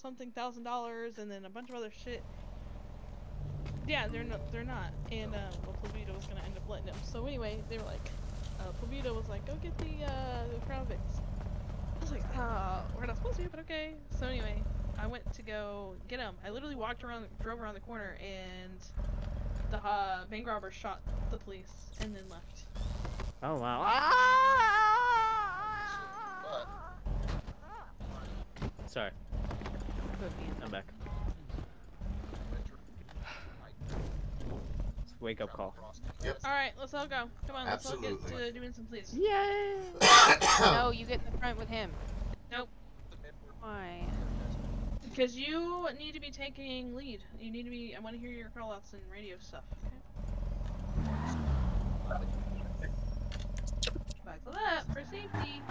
something thousand dollars and then a bunch of other shit. Yeah, they're not. They're not. And um, well, Plavito was gonna end up letting him. So anyway, they were like, uh, Plavito was like, go get the uh, the Crown Vics. I was like, uh, we're not supposed to, but okay. So anyway, I went to go get him. I literally walked around, drove around the corner, and the uh, bank robber shot the police and then left. Oh wow. Sorry. I'm back. It's a wake up call. Yep. All right, let's all go. Come on, let's all get Absolutely. to doing some please. Yay! no, you get in the front with him. Nope. Why? Because you need to be taking lead. You need to be. I want to hear your callouts and radio stuff. Okay? Buckle up for safety.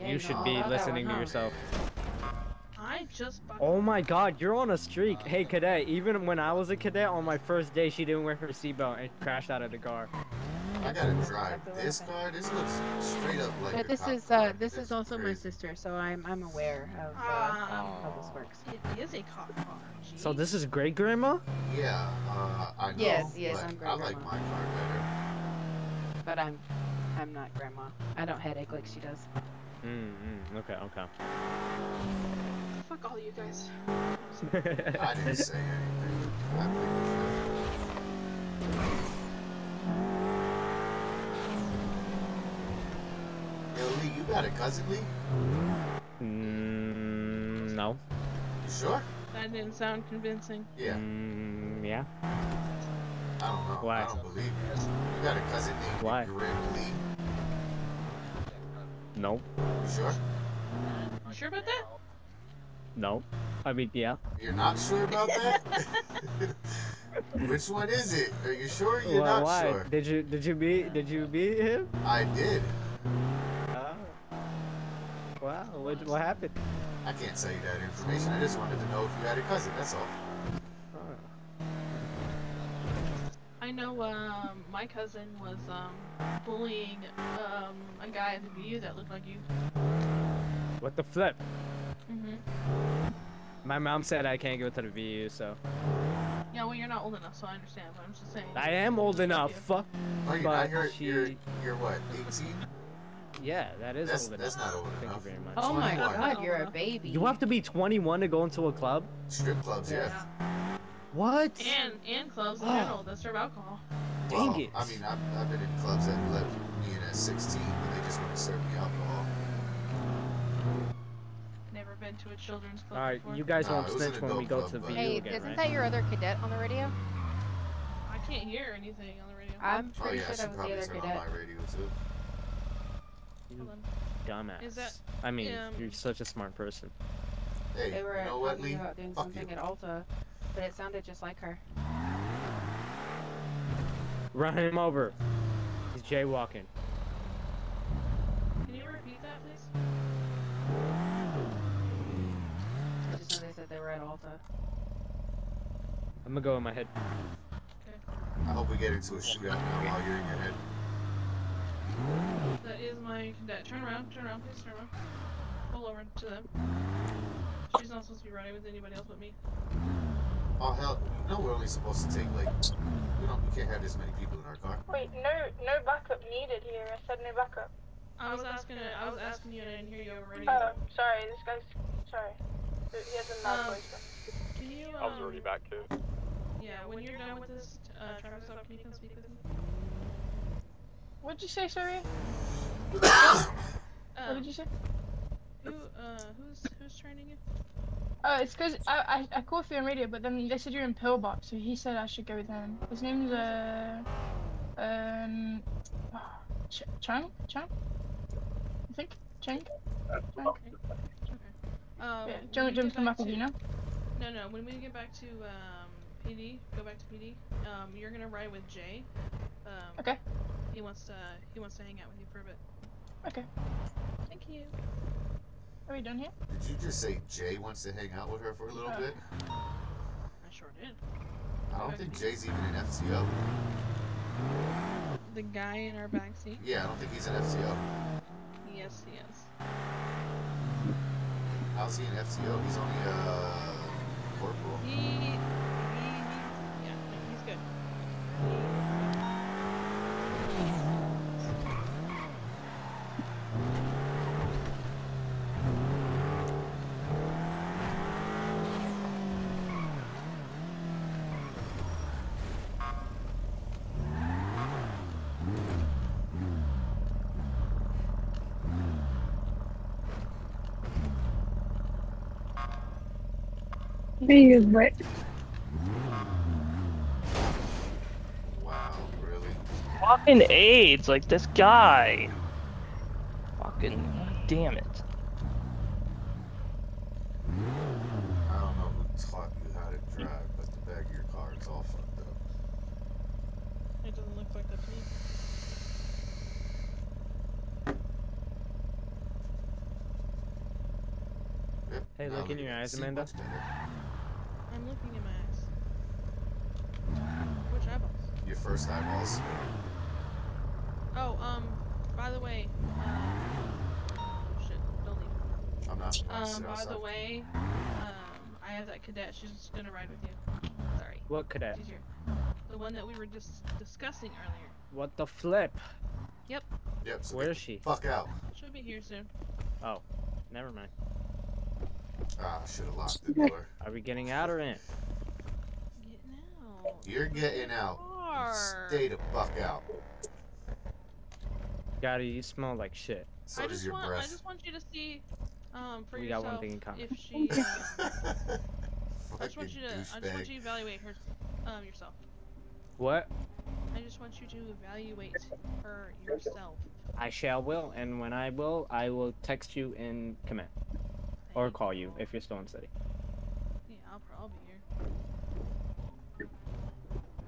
Yeah, You should be all about that listening to huh? yourself. I just buckled. Oh my god, you're on a streak. Hey, cadet, even when I was a cadet, on my first day, she didn't wear her seatbelt and crashed out of the car. I gotta drive this car. This looks straight up like. But this cop is car. uh this is also my sister, so I'm I'm aware of uh, Ah. how this works. It is a cop car. So this is great grandma? Yeah, uh, I know. Yes, yes, I'm great I like my car better. But I'm I'm not grandma. I don't headache like she does. Mm, mm, okay, okay. Fuck all you guys. I didn't say anything. I plead the fifth. Yo, Lee, you got a cousin, Lee? Mm, no. You sure? That didn't sound convincing. Yeah. Mm, yeah. I don't know. Why? I don't believe you. You got a cousin named Why? Grim Lee? No. You sure? You sure about that? No. I mean, yeah. You're not sure about that? Which one is it? Are you sure? You're Why- not why? sure. Did you did you meet did you meet him? I did. Oh. Wow. What what happened? I can't tell you that information. I just wanted to know if you had a cousin. That's all. Oh. I know um, my cousin was um, bullying um, a guy at the VU that looked like you. What the flip? Hmm My mom said I can't go to the VU, so Yeah, well, you're not old enough, so I understand, but I'm just saying. I am old enough. Fuck. Oh, you're But not. You're, she- you're, you're what? 18? Yeah, that is That's, old enough. that's not old Thank you enough. very much. Oh my god, you're a baby. You have to be 21 to go into a club? Strip clubs, yeah. What? And and clubs in Oh. general that serve alcohol. Dang well, it. I mean, I've, I've been in clubs that let me in at 16, but they just want to serve me alcohol. Never been to a children's club Alright, before. you guys No, won't it snitch when we adult go to the VU but- Hey, again, isn't right? that your other cadet on the radio? I can't hear anything on the radio. I'm Oh, pretty yeah, sure she that was the probably other turned on cadet. my radio, too. You dumbass. Is that- I mean, um, you're such a smart person. Hey, They were you know what, talking Lee? about doing Fuck something you. at Alta, but it sounded just like her. Run him over. He's jaywalking. Can you repeat that, please? I just know they said they were at Alta. I'm gonna go in my head. I hope we get into a shootout now while you're in your head. That is my cadet. Turn around, turn around, please turn around. Pull over to them. She's not supposed to be riding with anybody else but me. Oh, hell, you know we're only supposed to take, like, we don't, we can't have this many people in our car. Wait, no, no backup needed here. I said no backup. I was asking, I was asking you, and I didn't hear you over radio. Oh, sorry. This guy's sorry. He has a loud Um. Can you? Um, I was already back too. Yeah, when you're done with this uh, traffic stop, can you come speak with me? What'd you say? Sorry. Um, What did you say? Who, uh, who's who's training you? Oh, it's because I, I I called for you on radio, but then they said you're in Pillbox, so he said I should go with him. His name's uh um Ch- Chang Chang. I think Chang. Chang. Okay. Um, Yeah. when Do you we want do you want me to get come back with to- you now? No, no. When we get back to um, PD, go back to PD. Um, you're gonna ride with Jay. Um, Okay. He wants to he wants to hang out with you for a bit. Okay. Thank you. Are we done here? Did you just say Jay wants to hang out with her for a little Uh, bit? I sure did. I don't think Jay's even an FTO. The guy in our back seat. Yeah, I don't think he's an FTO. Yes, he is. How's he in FTO? He's only uh corporal. He, he, he yeah, he's good. He is wet. Wow, really? Fucking AIDS, like this guy. Fucking damn it. I don't know who taught you how to drive, but the back of your car is all fucked up. It doesn't look like that me. Hey, look in your eyes, Amanda. much better. I'm looking at my eyes. Which eyeballs? Your first eyeballs. Oh, um, by the way, um, shit, don't leave. I'm not. Um, by the way, um, I have that cadet. She's gonna ride with you. Sorry, What cadet? she's here. The one that we were just discussing earlier. What the flip? Yep. So Where is she? Fuck out. She'll be here soon. Oh, never mind. Ah, should have locked the door. Are we getting out or in? Getting out. You're getting out. Car. Stay the fuck out. Gotta, you smell like shit. So I does just your want, I breath. just want you to see, um, for We got one thing in common. if she. Uh, I just want you to. I just want you to evaluate her, um, yourself. What? I just want you to evaluate her yourself. I shall will, and when I will, I will text you in command. Or call you if you're still in city. Yeah, I'll probably be here.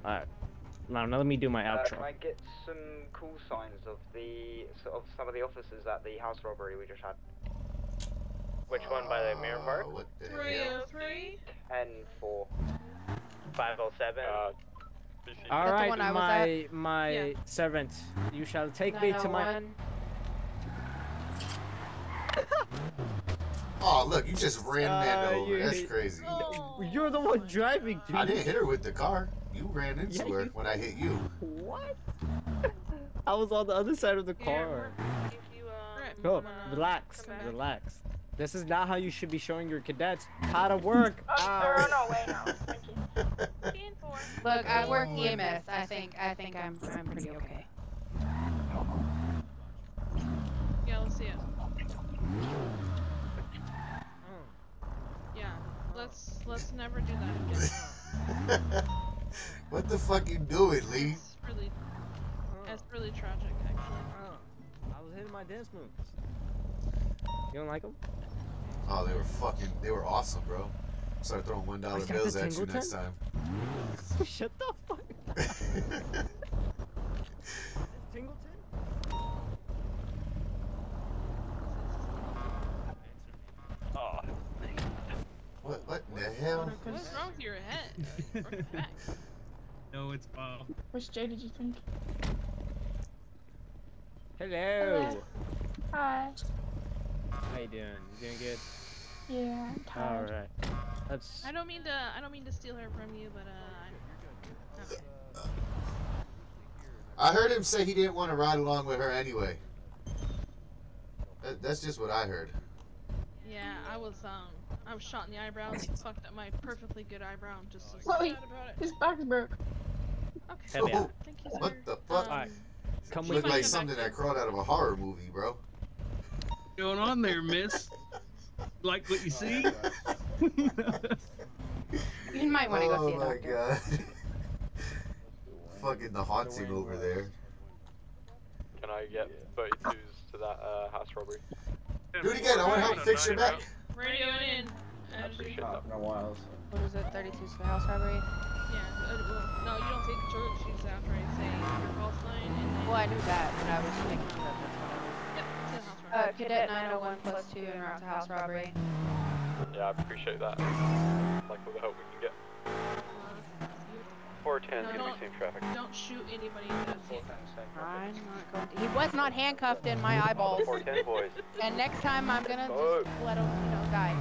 Alright. Now, now let me do my Uh, outro. can I get some call signs of the of some of the officers at the house robbery we just had? Which one by the mirror Uh, park? What the hell? 303? Ten four. 507. Uh, All the one I was my my Yeah. servant, you shall take me to my. Oh, look, you just ran Amanda Uh, over. you- That's crazy. Oh. You're the one driving, dude. I didn't hit her with the car. You ran into Yeah, her you- when I hit you. What? I was on the other side of the car. we're- if you, um, Go, relax, relax. This is not how you should be showing your cadets how to work. Ow. no, wait, no. Thank you. Look, I work EMS. I think I think I'm I'm pretty okay. Yeah, let's see it. Yeah, let's let's never do that again. What the fuck you doing, Lee? That's really, it's really tragic, actually. I was hitting my dance moves. You don't like them? Oh, they were fucking. They were awesome, bro. Start throwing one dollar bills at you next time. Shut the fuck. Tingleton? Oh, what? What in the hell? What's wrong with your head? Or back? No, it's Bob. Which Jay did you think? Hello. Hi. How you doing? You doing good? Yeah, I'm All tired. right. That's. I don't mean to. I don't mean to steal her from you, but uh. I'm- Okay. I heard him say he didn't want to ride along with her anyway. That, that's just what I heard. Yeah, I was um. I was shot in the eyebrows. Fucked up my perfectly good eyebrow. I'm just so Chloe. sad about it. His back's broke. Okay. Hell yeah. Thank you, sir. What the fuck? Um, Alright. Come She with like something that crawled out of a horror movie, bro. What's going on there, miss? Like what you see? You might want to go oh see a my doctor. god. Fucking the haunting over there. Can I get 32s to that uh, house robbery? Do it again. I want to help fix your back. Radio in. I As appreciate usual. that. What is it? 32 for the house robbery. Yeah. Uh, well, no, you don't take charge. You just after I say your call sign and then. Well, I knew that, but I was making sure that that's what I was. Yep. To the house Uh, cadet 901 plus 2 en route to house robbery. Yeah, I appreciate that. Like all the help we can get. 410 No, is gonna don't- be safe traffic. Don't shoot anybody in the face. I'm not going to. He was not handcuffed in my eyeballs. 410 boys. And next time I'm gonna Oh. just let him, you know, die.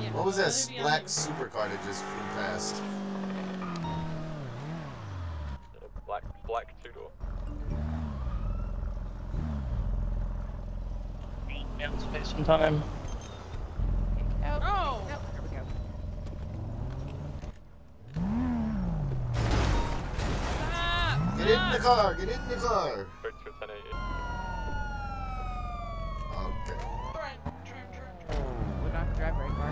Yeah. What was that Maybe I'm- black supercar that just flew past? Black, black two door. Man, space and time. Oh. Oh! Nope, there we go. Ah! Get in the car! Get in the car! Back to 1080. Okay. Alright, to drive very far.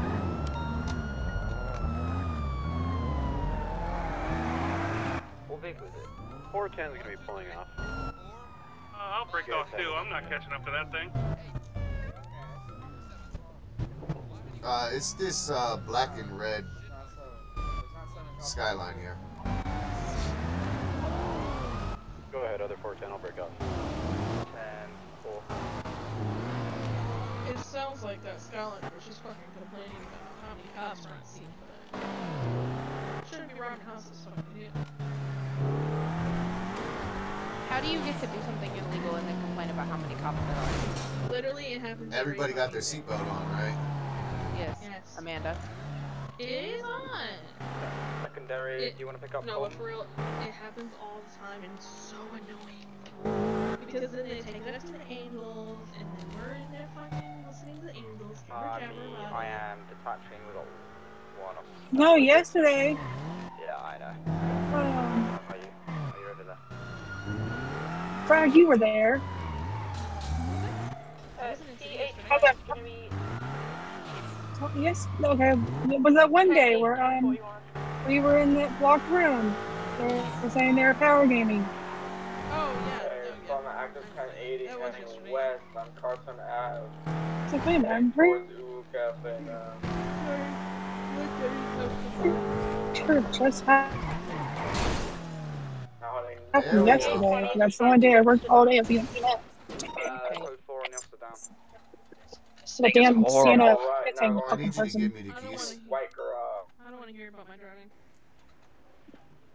What vehicle is it? 410 is gonna be pulling off. Uh, I'll break off too. I'm not catching up to that thing. Uh, it's this uh, black and red skyline here. Go ahead, other 410, I'll break off. 10, 4. It sounds like that Skyline was just fucking complaining about how many cops are on scene, but shouldn't be robbing houses, fucking idiot. How do you get to do something illegal and then complain about how many cops there are? Literally, it happens. every Everybody got their seatbelt on, right? Yes. Yes. Amanda. Is on. Secondary, it, do you want to pick up? No, but for real, it happens all the time and it's so annoying. Because then they take us to the angels, and then we're in there fucking listening to the angels. Uh, me, I am detaching with all one off. No, yesterday. Yeah, I know. Um, are you? Are you over there? Frank, you were there. Uh, D8, Oh, yes. Okay. It was that one day where um, we were in that blocked room. They were saying they were power gaming. Oh yeah. From the Active 1080 heading West on Carson Ave. It's okay, man. Um, sure, just happened yesterday. That's the one day I worked all day. Uh, code four in Amsterdam. The damn. Santa Alright, hitting now fucking you to person. give me the I don't wanna- I don't want to hear about my driving.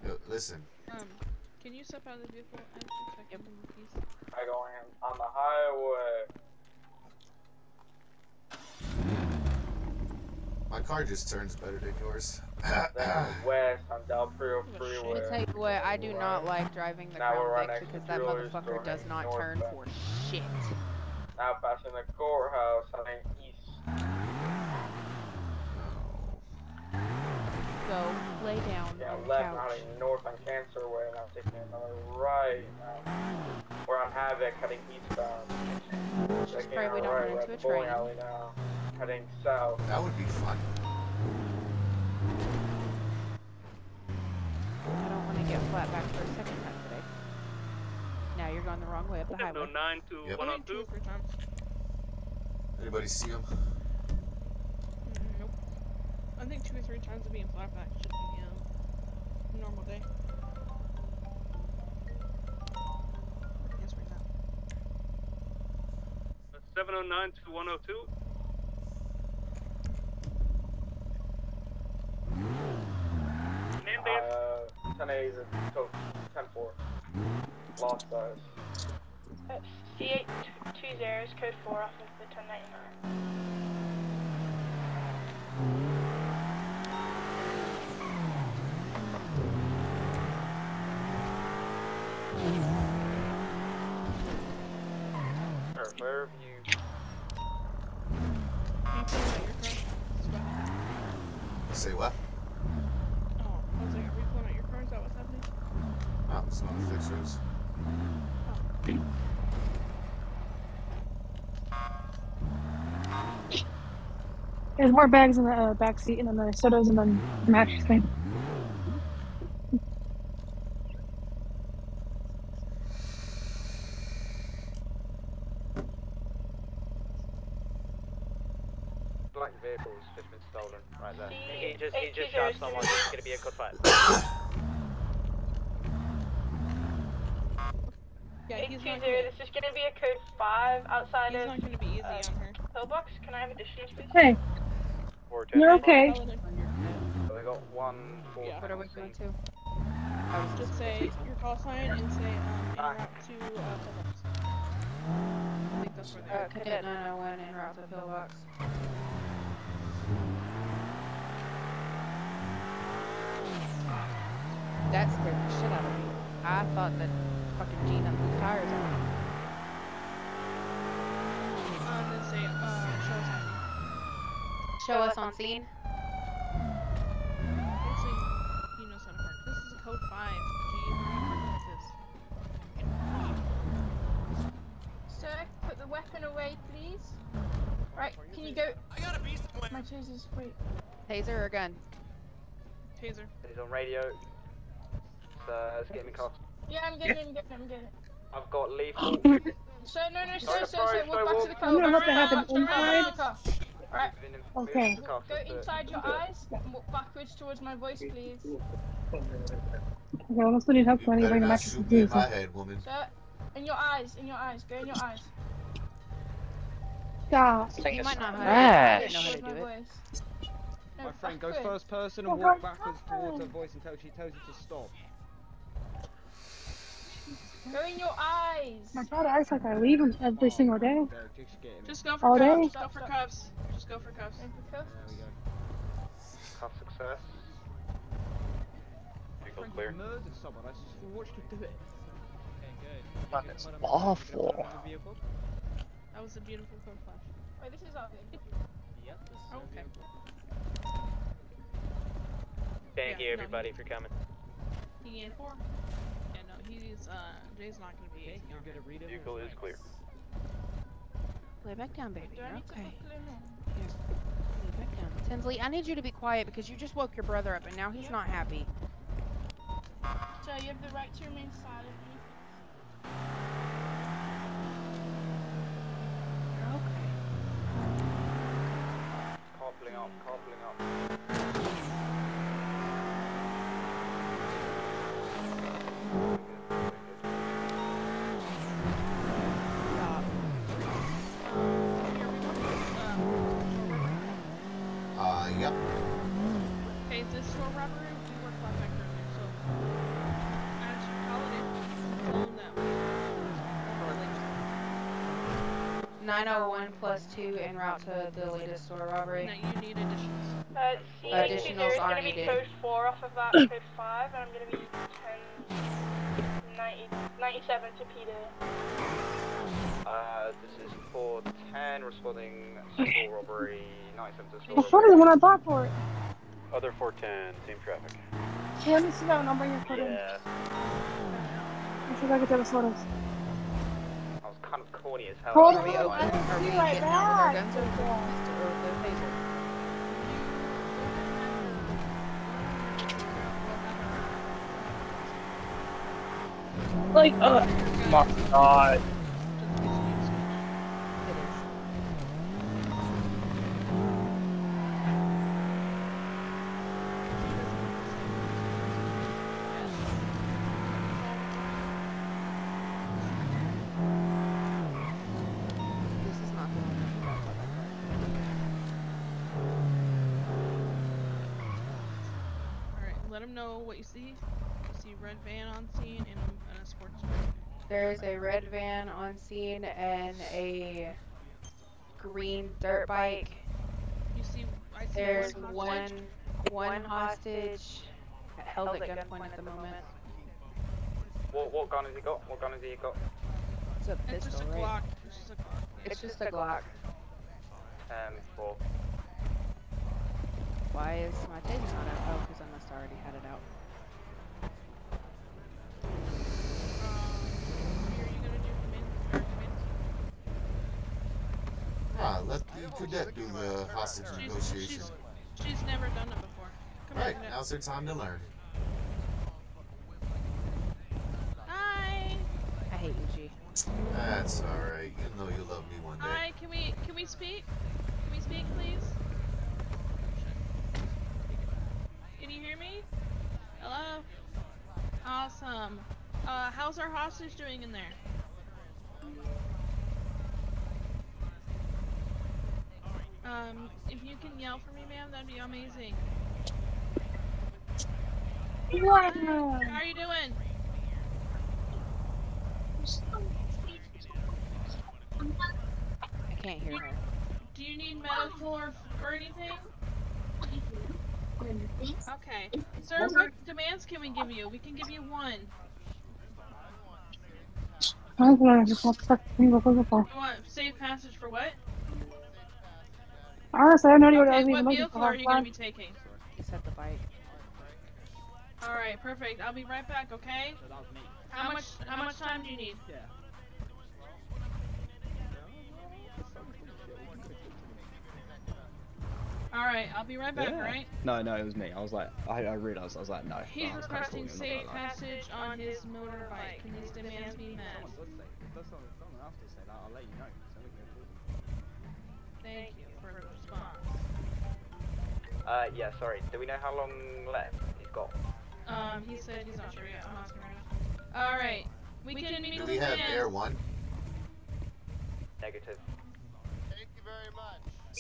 Yo, listen, Um, can you step out of the vehicle? I have to check in the keys. I going on the highway. my car just turns better than yours. West on Del Perro Give a shit. Freeway. I tell you what, I do not like driving the Now Crown right Vic because that motherfucker does heading not turn northbound. for shit. Now passing the courthouse heading east. Go lay down Yeah, on the left couch. heading north on Carcer Way, and I'm taking another right um, now. We're on Hawick heading eastbound. Um, taking pray we don't right, run we're into a the bowling train. alley now. Heading south. that would be fun. I don't want to get flat back for a second time today. Now you're going the wrong way up the highway. 9 to Yep. 102. or three times. Anybody see him? Mm, Nope. I think two or three times of being flat back should be um, a normal day. Guess where's that? 709 to 102. Name Uh, 10 A's and code 10 4. Lost size. C8 two zeros, code 4 off of the 1099. Or where have you. Can you pull out your car? It's about- Say what? Oh, I was like, are we pulling out your car? Is that what's happening? Oh, it's not fixers. There's more bags in the uh, back seat and then the sodas and then the mattress thing. Black vehicle's just been stolen right there. He just he just shot someone. It's gonna be a good fight. Yeah, he's not 820, gonna, this is gonna be a code 5 outside not gonna be easy uh, on her. pillbox. Can I have additions, please? Hey, 410. you're okay. So we got got one for. Yeah. What are we going to? I was just say your call sign and say um en Ah. route to uh Phillips. I think that's where they Uh. Cadet 901 en route to pillbox. That scared the shit out of me. I thought that fucking Gina blew tires out. Um, then say uh show us ID. Show us on scene. Actually, he knows how park. This is a code five. Do you remember what this is? Sir, put the weapon away, please. Right, can you go? I gotta be somewhere. My tasers. Wait. Taser or gun? Taser. He's on radio. It's, uh, it's getting me cuffed. Yeah, I'm getting it. I'm getting it. I'm getting it. I've got lethal. Sir, no, no, sir, Sorry, sir, sir, sorry, walk back to the car. I'm gonna walk let that back happen to the car, inside. back to the car. Right, Okay. within the cuffs, go inside your eyes and walk backwards towards my voice, please. Okay, well, let's need help You when you bring the not mattress to do my head, woman. Sir, in your eyes, in your eyes, go in your eyes. Stop. You might not know how to, I Trash. didn't know how to Towards do my it. voice. My friend goes first person Oh, and walk backwards towards her God. voice until she tells you to stop. Go in your eyes. My God acts like I leave him every single day. Just get him. Just go for All cuffs. day? Just go for cuffs. Just go for cuffs. Going for cuffs. There we go. Cuff success. Vehicle's Friend clear. murdered someone. I just watched her do it. That is awful. That was a beautiful code flash. Wait, this is our vehicle. Yep. Okay. Thank Yeah, you, no, everybody, for coming. He in four. Yeah, no, he's uh Jay's not gonna be. Okay, you're on. gonna read it. Vehicle is clear. Lay back down, baby. Do I Okay. buckle in or- Lay back down. Tinsley, I need you to be quiet because you just woke your brother up and now he's not happy. Sir, you have the right to remain silent. You're okay. Coupling up, coupling up. 901 plus 2 en route to the latest store robbery. that you need additions. Uh, Additionals are gonna be needed. code 4 off of that, code 5, and I'm gonna be 10, 90, 97 to Peter. Uh, this is for 10, responding store robbery, 97 to store Well, what is robbery. the one I bought for it? Other 410, same traffic. Yeah, let me sit down. I'll bring your photo. Yeah, Let's see if I can take the photos. I was kind of corny as hell. Hold Are we open? Are we be right getting out with our guns or the pistol or the taser? Like, uh, My God. It is. This is not the one. Alright, let them know what you see. You see red van on scene and, a- and a sports car. There's a red van on scene and a green dirt bike. You see, I see There's one one hostage. one hostage held at gunpoint at the moment. What, what gun has he got? What gun has he got? It's a It's just pistol, a right? Glock. It's just a Glock. It's just a Glock. Um, 10, 4. Why is my taser not out? Oh, because I must have already had it out. Um, what are you gonna do? Come in? Or come in? Ah, let the cadet do the hostage She's, negotiation. she's, she's never done it before. Come Right, here, now's their time to learn. Hi. I hate you, G. That's alright. You know you'll love me one day. Hi. Can we can we speak? Can we speak, please? Can you hear me? Hello. Awesome. Uh, how's our hostage doing in there? Um, if you can yell for me, ma'am, that'd be amazing. Wow. How are you doing? I can't hear her. Do you need medical or, or anything? Okay. Sir, what demands can we give you? We can give you one. I'm gonna just want to fuck me before the fall. You want safe passage for what? Honestly, I have no idea what I Okay, was even what vehicle for. are you going to be taking? He said the bike. Alright, perfect. I'll be right back, okay? How much how much time do you need? Alright, I'll be right back, Yeah. alright? No, no, it was me. I was like, I, I realised, I was like, no. He's I was kinda requesting calling safe him, I'm not gonna lie. passage on his motorbike. Can his demands be met? I'll let you know. Thank you for the response. Uh, yeah, sorry. Do we know how long left he's got? Um, he said he's not sure yet. I'm asking right now. Alright. We can meet Do the we have demands. Air One? Negative.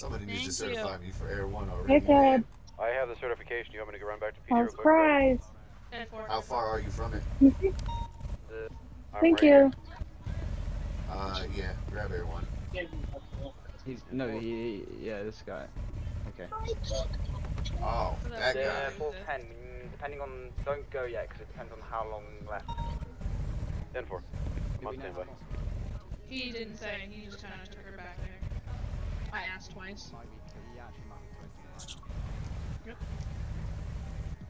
Somebody needs to Thank you. certify me for Air One Hey, already. Ted. I have the certification. You want me to go run back to PD I'm surprised. How far are you from it? The, Thank right here. you. Uh, yeah, grab Air One. He's, no, he, he- yeah, this guy. Okay. Oh, that that's the guy. 410, mm, depending on, don't go yet because it depends on how long left. 10 4. I'm on standby. He didn't say. He just kind of took her back there. I asked twice. Yep.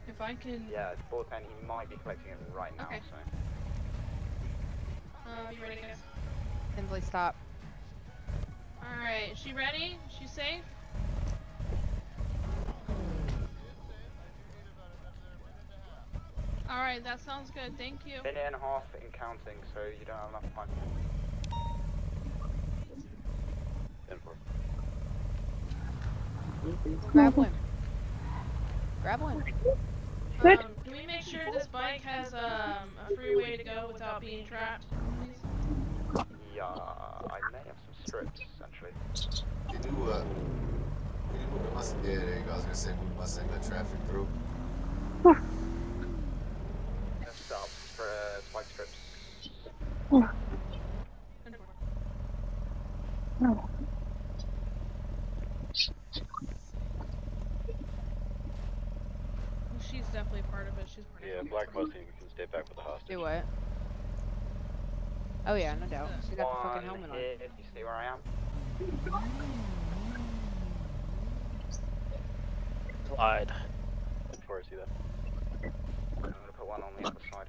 If I can. Yeah, it's 410, he might be collecting it right now, Okay. so. Uh, you ready, guys? Tinsley, stop. Alright, she ready? She safe? Alright, that sounds good. Thank you. Minute and a half in counting, so you don't have enough time. 10 4. Grab one. Grab one. Good. Um, can we make sure this bike has um, a free way to go without being trapped? Please? Yeah, I may have some strips, essentially. Can you, uh, can you move the Mustang? Yeah, there you go. I was gonna say move the Mustang, let traffic through. Let's for uh, spike strips. Ten four. No. Well, She's definitely part of it. She's part Yeah, of it. Black Mustang. We can stay back with the hostage. Do what? Oh yeah, no doubt. She got the fucking helmet on. hit, you see where I am? Clyde. 10 4, I see that. I'm gonna put one on the other side.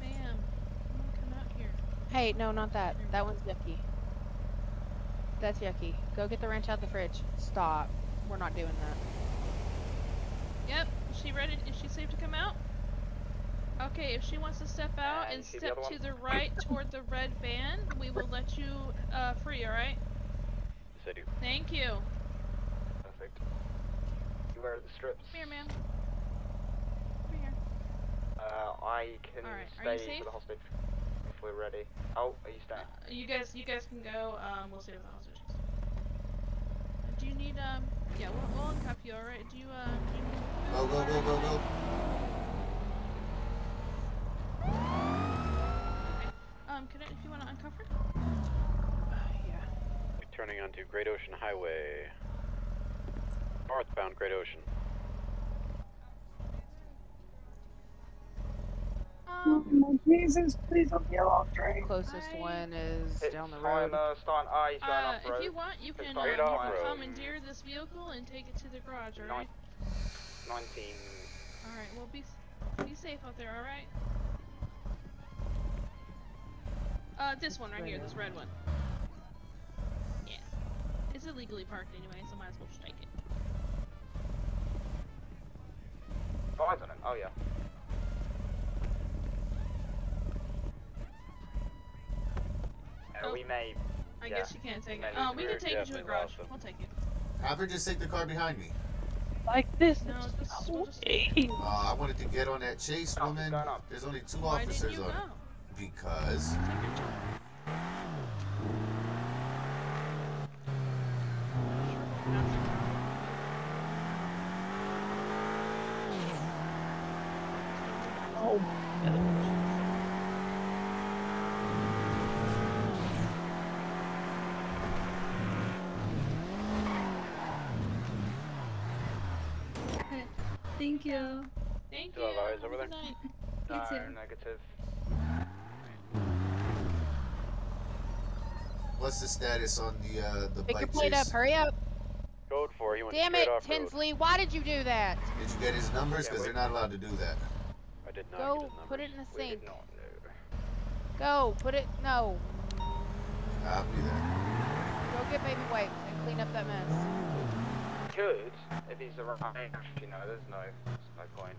Ma'am, come out here. Hey, no, not that. That one's yucky. That's yucky. Go get the wrench out of the fridge. Stop. We're not doing that. Yep. Is she ready? Is she safe to come out? Okay, if she wants to step out And and see the step to the right toward the red van, we will let you uh, free, alright? Yes, I do. Thank you. Perfect. You wear the strips. Come here, ma'am. Come here. Uh, I can Alright, are you stay safe? for the hostage if we're ready. Oh, are you staying? Uh, you guys, you guys can go. Um, we'll save the hostages. Do you need um? Yeah, we'll, we'll uncuff you. All right. Do you uh? Do you need... Go, go, go, go, go. Um, can I, if you want to uncover? her? yeah. Turning onto Great Ocean Highway. Northbound Great Ocean. Oh Jesus, please don't be a long train. Closest one is Hit down the road. timer, start. Ah, he's going Uh, off road. if you want, you can uh, you can commandeer this vehicle and take it to the garage. All Nine, 19. All right. Well, be be safe out there. All right. Uh, this one right here, this red one. Yeah. It's illegally parked anyway, so might as well just take it. Five on it. Oh, yeah. Oh. We may. I yeah. guess you can't take it. Oh, we can take it to the garage. Awesome. We'll take it. Have her just take the car behind me. Like this? No, just, we'll. Uh, I wanted to get on that chase, woman. There's only two Why officers on go? it. Because. Oh. Thank you. Thank Still you. have eyes over there? You No, too. negative. What's the status on the uh the Pick bike your plate up. Hurry up. Code 4, he went Damn straight it, off road. Tinsley. Why did you do that? Did you get his numbers? Because wait. they're not allowed to do that. I did not Go get his put it in the sink. not know. Go put it. No. Copy that. Go get baby wipes and clean up that mess. Could, if he's around, you know, there's no, there's no point.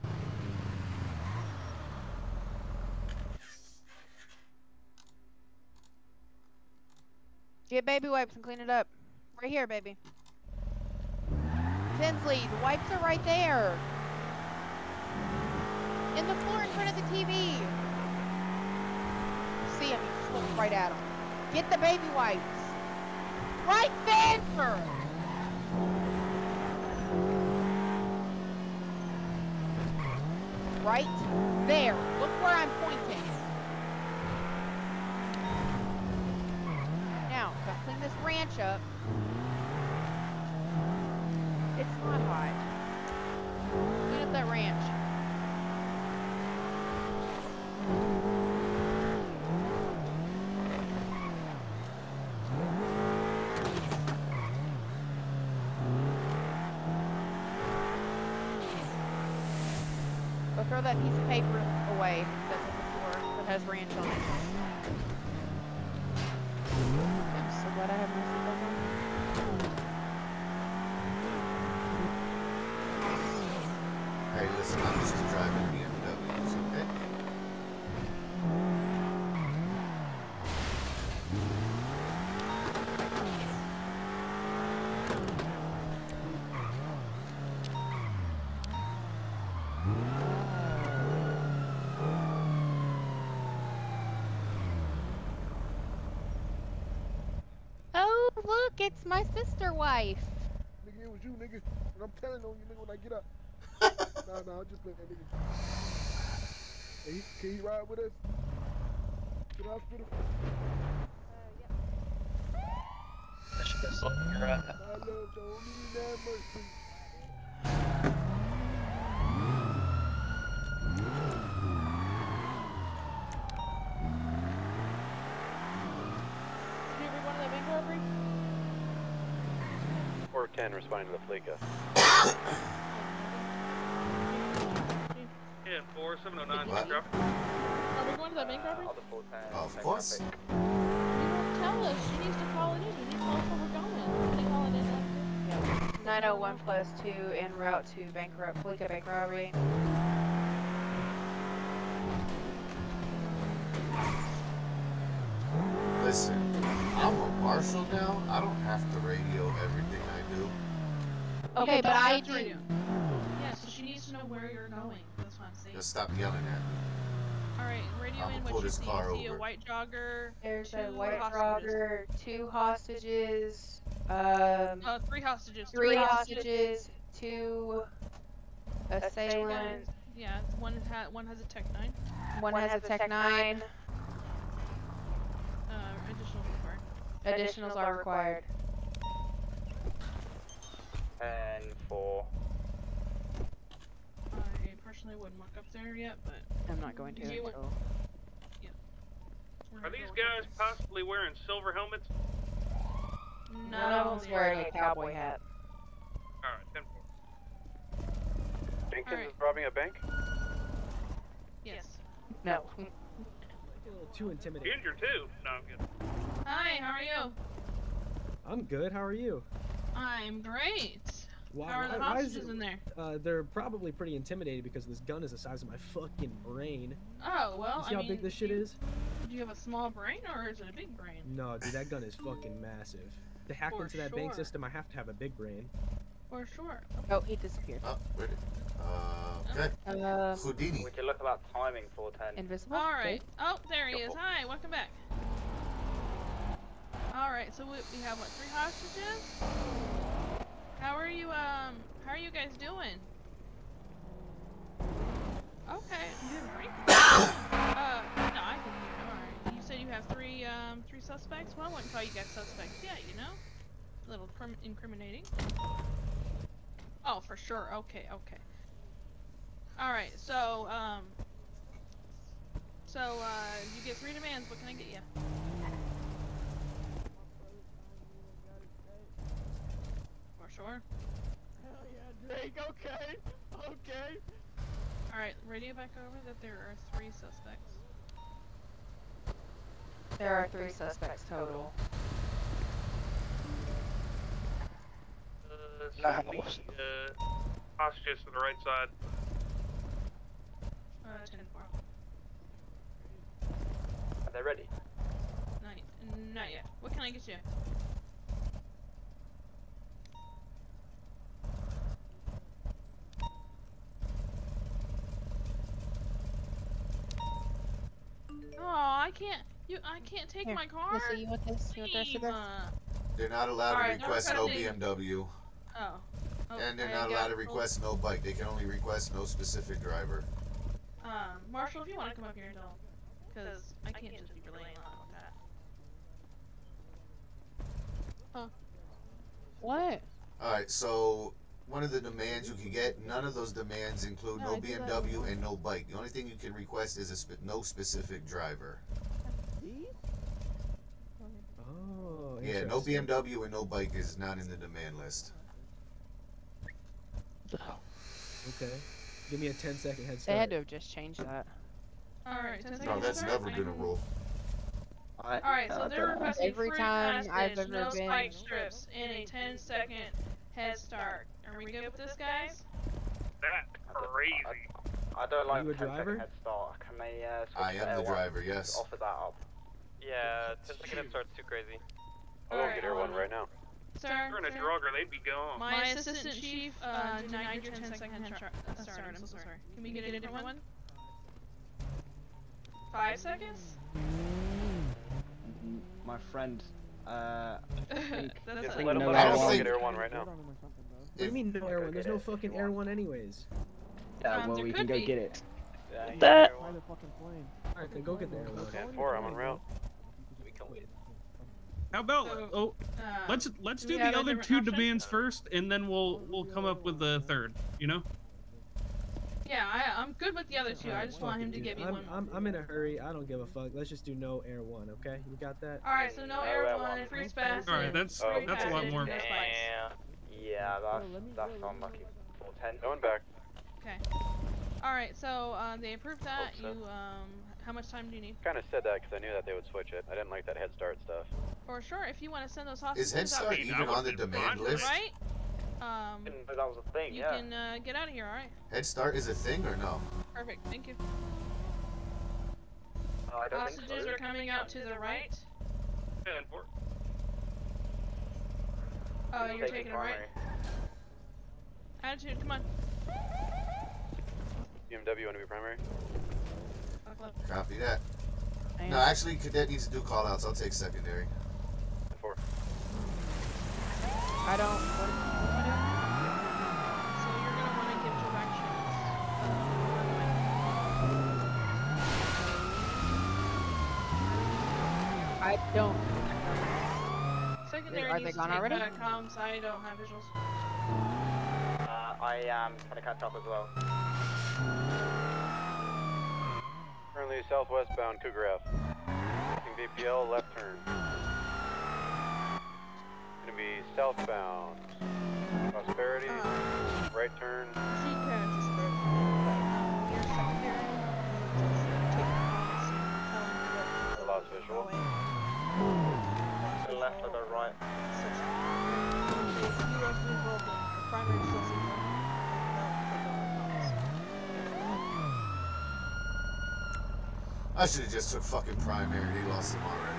Get baby wipes and clean it up. Right here, baby. Tinsley, the wipes are right there. In the floor in front of the TV. See him, he's looking right at him. Get the baby wipes. Right there! Right there. Look where I'm pointing. Now, go clean this ranch up. It's not hot. Clean up that ranch. Throw that piece of paper away that's on the floor that has ranch on it. I'm so glad I have my seatbelt on. Hey, listen, I'm used to driving BMWs, okay? Oh, look, it's my sister wife. Nigga, it was you, nigga. And I'm telling on you, nigga, when I get up. nah, nah, I'm just playing that nigga. Hey, can he ride with us? To the hospital? I should have sold your uh, My love don't need that much, please. Did you ever go to that bank robbery? 410 responding to the Fleeca. Yeah, four seven oh, nine. What? Drop. Are we going to that bank robbery? Other 410. Of course. You won't tell us. She needs to call it in. You need to tell us where we're going. Can you call it in after? 901 plus 2 en route to bank ro- Fleeca bank robbery. Listen, I'm a marshal now. I don't have to radio everything I do. Okay, but I that's do. Yeah, so she needs to know where you're going. That's what I'm saying. Just stop yelling at me. Alright, radio I'ma in pull what you see. You see a white jogger. There's a two white hostages. jogger, two hostages, um, Uh, three hostages. three hostages, two assailants, Yeah, one ha one has a Tech 9. one has a Tech 9. Uh, additional required. Additionals are required. And four. I personally wouldn't walk up there yet, but I'm not going to You- until. we're Are these go guys possibly wearing silver helmets? with- None No, of them's they wearing a cowboy hat. Alright, ten four. Jenkins Alright. is robbing a bank? Yes. No. Too intimidating. Ginger too. No, I'm good. Hi, how are you? I'm good. How are you? I'm great. Why, How are the why- why is hostages it- in there? Uh, they're probably pretty intimidated because this gun is the size of my fucking brain. Oh, well, You see I how mean, big this shit you- is? Do you have a small brain or is it a big brain? No, dude, that gun is fucking massive. To hack For into that bank system, I have to have a big brain. For sure. Oh, he disappeared. Oh, where did? Uh, okay. Um, Houdini. Would you look at that timing, 410? invisible? Alright. Oh, there he is. Hi, welcome back. Alright, so we, have, what, three hostages? How are you, um, how are you guys doing? Okay, uh, no, I can hear, alright. You said you have three, um, three suspects? Well, I wouldn't call you guys suspects yet, you know? A little incriminating. Oh, for sure, okay, okay. All right. So um. So uh, you get three demands. What can I get you? Sure. Hell yeah, Drake. Okay. Okay. All right. Radio back over that there are three suspects. There are three suspects total. Uh, so the, uh, hostages to the right side. Uh, ten four. Are they ready? Not, not yet. What can I get you? Oh, I can't. You, I can't take Here, my car. Missy, you want this? You want the rest of this? They're not allowed Alright, to no request no requesting- BMW. oh. oh. And they're I not got allowed to request no bike. They can only request no specific driver. Um, Marshall, if you want to come up here and tell, because I can't just be relaying on with that. Huh. What? Alright, so one of the demands you can get, none of those demands include No, no I did that. BMW and no bike. The only thing you can request is a spe- no specific driver. Oh, Yeah, no. BMW and no bike is not in the demand list. Okay. Give me a 10 second head They start. had to have just changed that. Alright, ten No, that's start. never been a rule. Alright, so they're requesting Every free time I've passage, ever no been- spike strips, in a 10 second head start. Are we good with this, guys? That's crazy. I don't like you a driver? head start. Can they uh, switch I am the driver, yes. Offer that up. Yeah, 10 second head start's too crazy. I Alright, won't get Air 1 right now. Sir, If you're in a sir, drugger, they'd be gone. my assistant chief uh, denied your 10 second head start. Uh, start. I'm so sorry. Can we get a different one? Five seconds? My friend, uh, I think, That's Just like- let him no let Air him One. get Air 1 right now. What do you mean no Air One? There's no fucking Air One anyways. yeah, Um, well, we can go be. get it. Yeah, That- Air 1. Alright, then go get the Air One. 10 4, I'm on route. We can wait. How about So, oh, Uh, let's let's do do the other two option? demands first, and then we'll we'll come up with the third. You know? Yeah, I, I'm good with the other two. I just want fuck him it, to dude. give me I'm, one. I'm, I'm in a hurry. I don't give a fuck. Let's just do no Air One, okay? You got that? Alright, so no No air Air one, One. free space. All right, that's Oh, that's a lot more. no spikes. Yeah, that's that's unlucky. 410. Going back. Okay. Alright, so uh, they approved that. So. You, um, how much time do you need? Kind of said that because I knew that they would switch it. I didn't like that head start stuff. For sure, if you want to send those Is hostages Head out Start mean, even that would on the demand fine, list? right, um, Didn't that was a thing. you yeah. can uh, get out of here. Alright, Head Start is a thing or no? perfect. Thank you. Oh, I don't think Hostages so. are coming out to the right. And for- Oh, you're taking a right. primary. Attitude, come on. BMW want to be primary? Copy that. No, actually, Cadet needs to do callouts. I'll take secondary. 4. I don't. What, what am So you're gonna want to give directions. I don't. Secondary Are they gone already? uh, comms. I don't have visuals. Uh, I am trying to catch up as well. Currently southwestbound Cougar F. Taking VPL, left turn. Gonna be southbound. Prosperity, right turn. She kind of just started. Um, your secondary. Just take comms. Tell him I lost visual. To the left or the right? I should have just took fucking primary. They lost him already.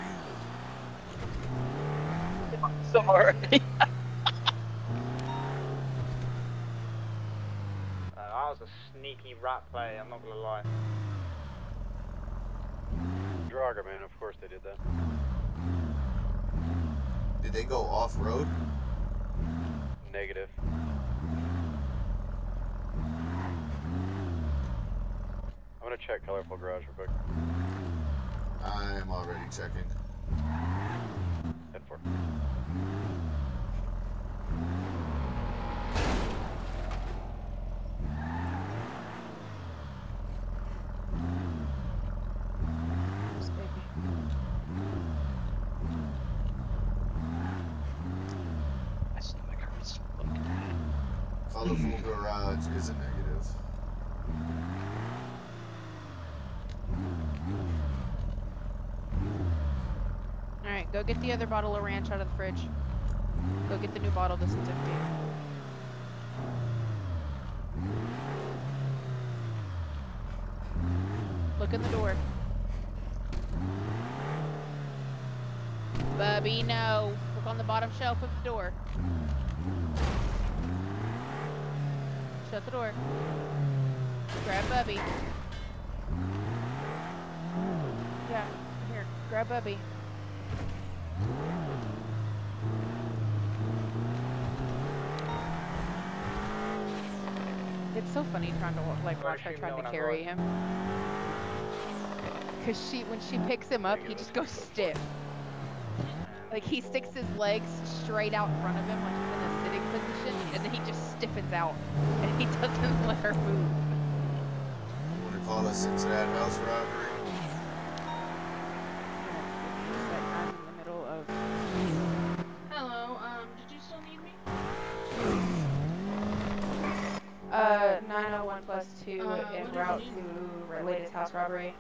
Sorry. Uh, that was a sneaky rat play, I'm not gonna lie. Drager, man, of course they did that. Did they go off-road? Negative. I'm gonna check Colorful Garage real quick. I'm already checking. 10-4. Go get the other bottle of ranch out of the fridge. Go get the new bottle, this one's empty. Look in the door. Bubby, no. Look on the bottom shelf of the door. Shut the door. Grab Bubby. Yeah, here. Grab Bubby. It's so funny trying to like watch her trying to carry him. Cause she, when she picks him up, he just goes stiff. Like he sticks his legs straight out in front of him, like he's in a sitting position, and then he just stiffens out, and he doesn't let her move. You want to call us into that house robbery? Like I'm in the middle of. Hello, um, did you still need me? Uh, 901 plus 2 Uh, en what do route you to latest house robbery.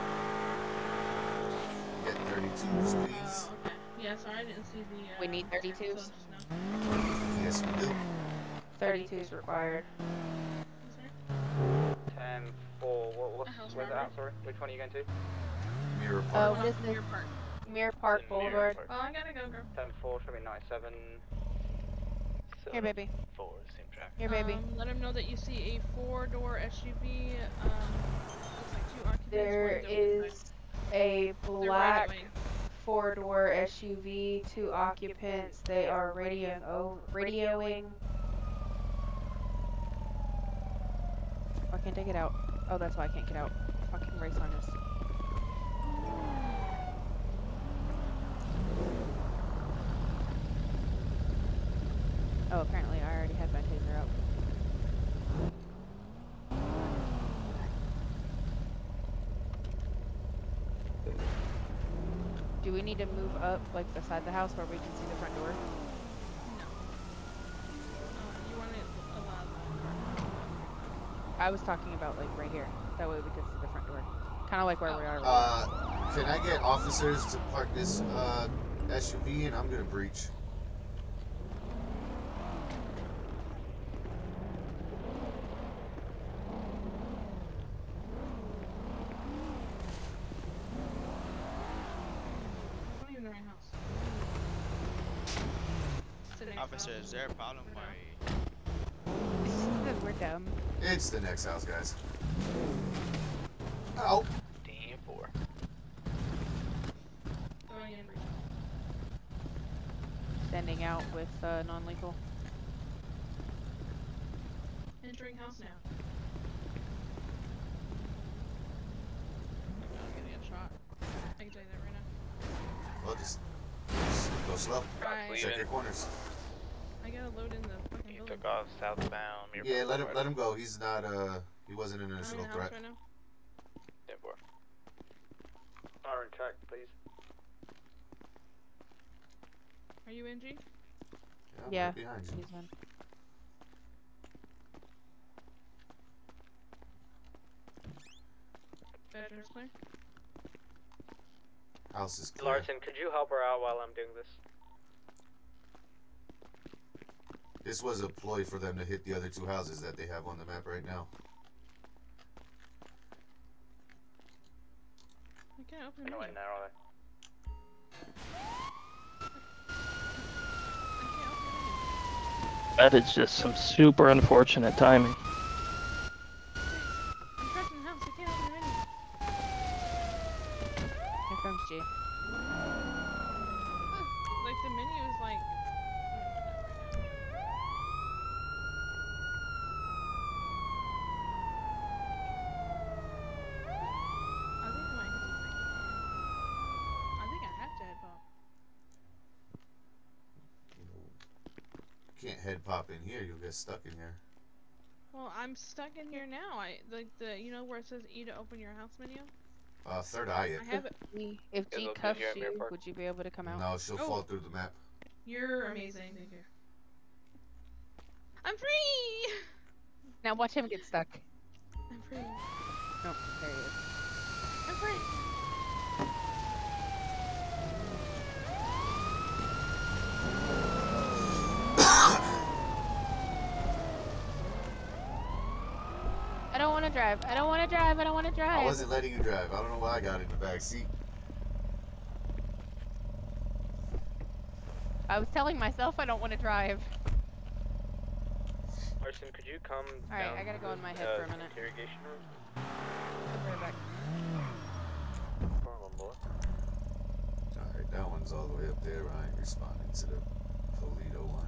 Get 32s, please. Oh, okay. Yeah, sorry, I didn't see the. Uh, We need 32s? so just now. Yes, we do. 32 is required. 10 4. What, what's, where's it at? Sorry. Which one are you going to? Mirror Oh, Park. what is this? Your part. Mirror Park Boulevard. Oh, I gotta go, girl. 10 4, should be 97. Here, baby. Four, same track. Here, baby. Um, let him know that you see a four-door SUV. Um, looks like two occupants. There one a They're right black four-door SUV, two occupants. They are radioing. Oh, radioing. Can't take it out. Oh, that's why I can't get out. Fucking race harness. Oh, apparently I already had my taser out. Do we need to move up, like, beside the house where we can see the front door? Uh, you want it allowed. I was talking about, like, right here. That way we could see the front door. Kind of like where we are. Uh, can I get officers to park this uh, SUV and I'm gonna breach? We're not even in the right house. It's the next Officer, house. is there a problem why Because we're dumb. It's the next house, guys. Oh. Team four. Going in. Standing out with uh, non-lethal. Entering house now. I'm gonna get shot. I can tell you that right now. Well, just, just go slow. Right. Check your corners. I gotta load in the fucking He building. Took off southbound. Mirror Yeah, let him Boulevard. let him go. He's not uh he wasn't an in initial the house threat. right now. Ten four. Siren check, please. Are you in, G? I'm Yeah, right behind you. he's in. Bedroom's clear. House is clear. Larson, could you help her out while I'm doing this? This was a ploy for them to hit the other two houses that they have on the map right now. I can't open They're the not in there, are they? That is just some super unfortunate timing. I'm trapped in the house. I can't open the menu. Here comes G. Like the menu is like. I think I might have to. I think I have to head pop. You can't head pop in here, you'll get stuck in here. Well, I'm stuck in here now. I like the you know where it says E to open your house menu. Uh third eye it. I have it. If G they'll cuffs here at Mirror you, would you be able to come out? No, she'll Oh. fall through the map. You're amazing. Thank you. I'm free. Now watch him get stuck. I'm free. Oh, there he is. I'm free. To drive. I don't want to drive. I don't want to drive. I wasn't letting you drive. I don't know why I got in the back seat. I was telling myself I don't want to drive. Arson, could you come Alright, down I gotta to go in my head uh, for a minute. Interrogation room. Right back. Come on, boy. Alright, that one's all the way up there. I ain't responding to the Paleto one.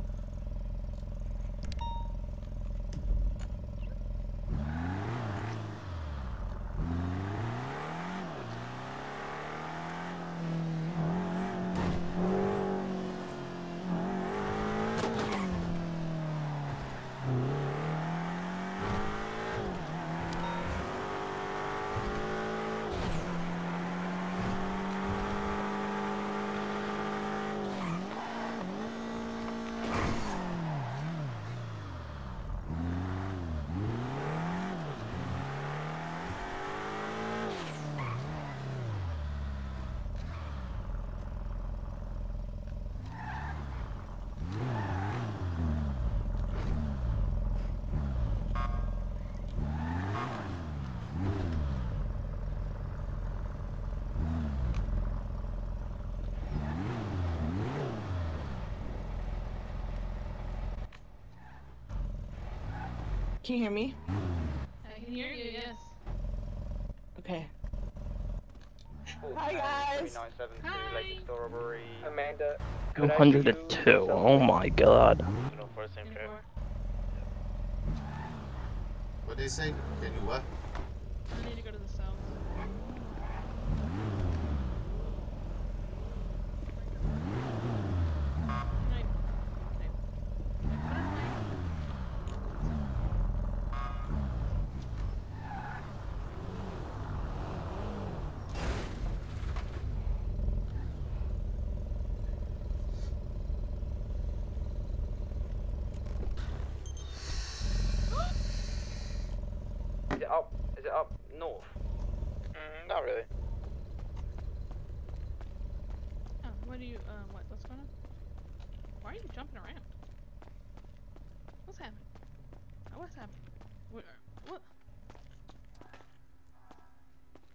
Can you hear me? I can hear you. Yes. Okay. Hi guys. 3972 Lake Amanda. 202. Oh my god. What they say? Can you what? I need to go to the south. Is it up? Is it up north? Mm, not really. Oh, what do you, uh, what, what's going on? Why are you jumping around? What's happening? Uh, What's happening? What? What?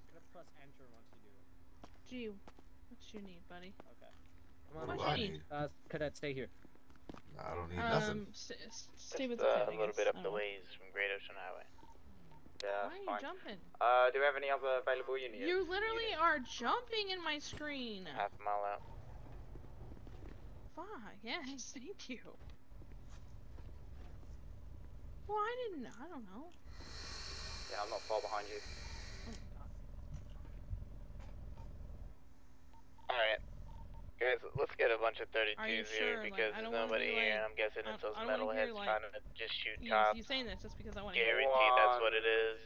Gonna press enter once you do it. Gee, what you need, buddy? Okay. What What do you need? need? Uh, cadet, stay here. I don't need nothing. Um, st s- stay with Just, the uh, kid, a I little bit up I the ways from Great Ocean Highway. Yeah, Why are you fine. jumping? Uh, do we have any other available units? You literally are jumping in my screen. Half a mile out. Fuck, yes, thank you. Well, I didn't, I don't know. Yeah, I'm not far behind you. Alright. Guys, let's get a bunch of 32s Are here sure? Like, because I there's nobody be, here. like- I'm guessing it's those I don't wanna hear, metalheads like, trying to just shoot You, cops. you saying that just because I want to hear Guaranteed that's what it is.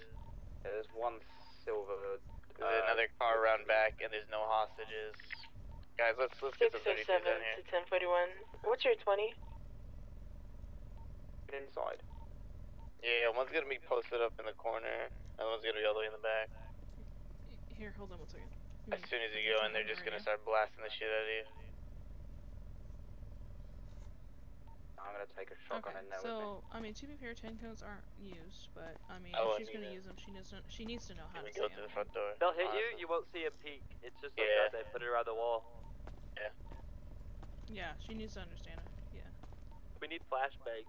There's one silver. There's another uh, car around back and there's no hostages. Guys, let's let's get some 32s in here. to 1041. What's your 20? Get inside. Yeah, one's gonna be posted up in the corner, and one's gonna be all the way in the back. Here, hold on one second. As soon as you go in, they're just gonna start blasting the shit out of you. I'm gonna take a shotgun Okay, in there with me. so I mean, to be fair, ten cones aren't used, but I mean, oh, I if she's gonna either. use them, she needs to. She needs to know how Can to we go to the them. front door? They'll hit you, you won't see a peek. It's just like Yeah. they put it around the wall. Yeah. Yeah, she needs to understand it. Yeah. We need flashbangs.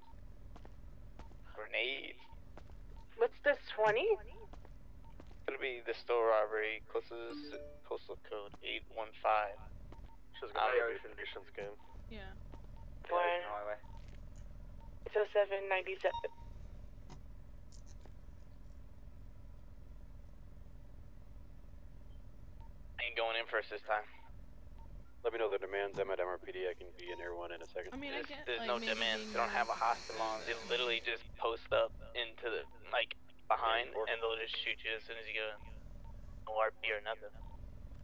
Grenades. What's this 20? It'll be the store robbery, closest postal code 815. She's gonna gonna be be conditions game. Yeah. One. Highway. It's 0797. Ain't going in first this time. Let me know the demands. I'm at MRPD. I can be in everyone in a second. I mean, I There's, get. there's like, no maybe demands. being They don't have a nervous. on. They literally just post up into the like behind, and they'll just shoot you as soon as you go in. No RP or nothing.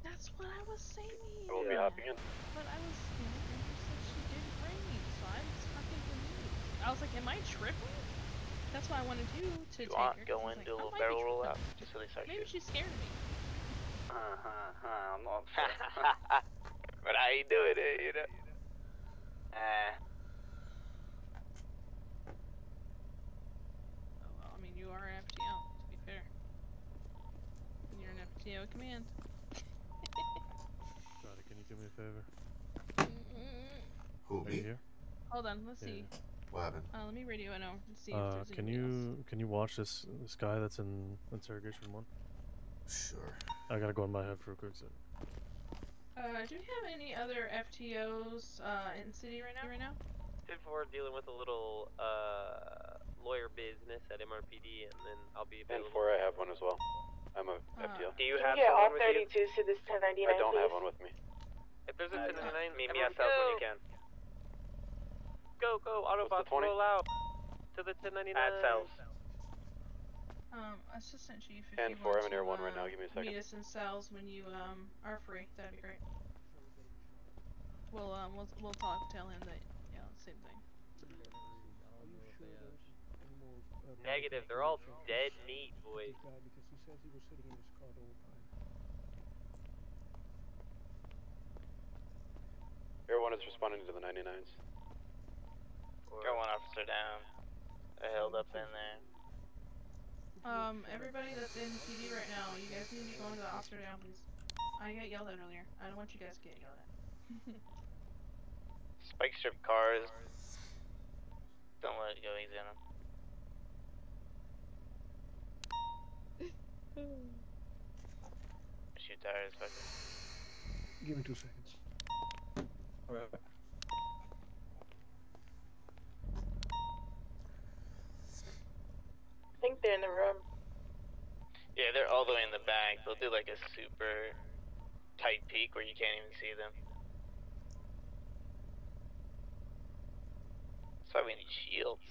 That's what I was saying. We'll be hopping in. But I was, you know, Amber said she didn't bring me, so I was fucking confused. I was like, am I tripping? That's what I wanted you to If you take want, her. go I in, like, do a I little barrel roll out, just so they start Maybe shooting. she's scared me. Uh huh. I'm not. but how you doing it, you know? Uh, Oh, well, I mean, you are an FTO, to be fair. And you're an FTO command. Johnny, can you do me a favor? Who, Are me? you here? Hold on, let's see. What happened? Uh, let me radio it out and see if Uh, there's can anybody else. you can you watch this this guy that's in interrogation one? Sure. I gotta go in my head for a quick sec. Uh, do you have any other FTOs uh, in city right now? Right now? If we're dealing with a little uh, lawyer business at MRPD, and then I'll be And available. four, I have one as well. I'm a FTO. Do you Can have you get all someone with you? 32 to this 1099, I don't have one with me. If there's a Uh, 1099, meet me at South when you can. Go, go, Autobots, roll out to the 1099. At cells. Um, Assistant Chief, if And you four, want I'm in to, one right uh, now, give me a second. Meet us in cells when you um are free. That'd be great. We'll um we'll we'll talk. Tell him that yeah, same thing. Negative, they're all dead meat, boys. Because he says he was sitting in his car the whole time. Everyone is responding to the 99s. got one officer down. They're held up in there. Um, everybody that's in PD right now, you guys need to be going to the officer down, please. I got yelled at earlier. I don't want you guys to get yelled at. Spike strip cars. Don't let it go easy on them. Shoot tires, fuck it. Give me two seconds. I think they're in the room. Yeah, they're all the way in the back. They'll do like a super tight peek where you can't even see them. That's why we need shields.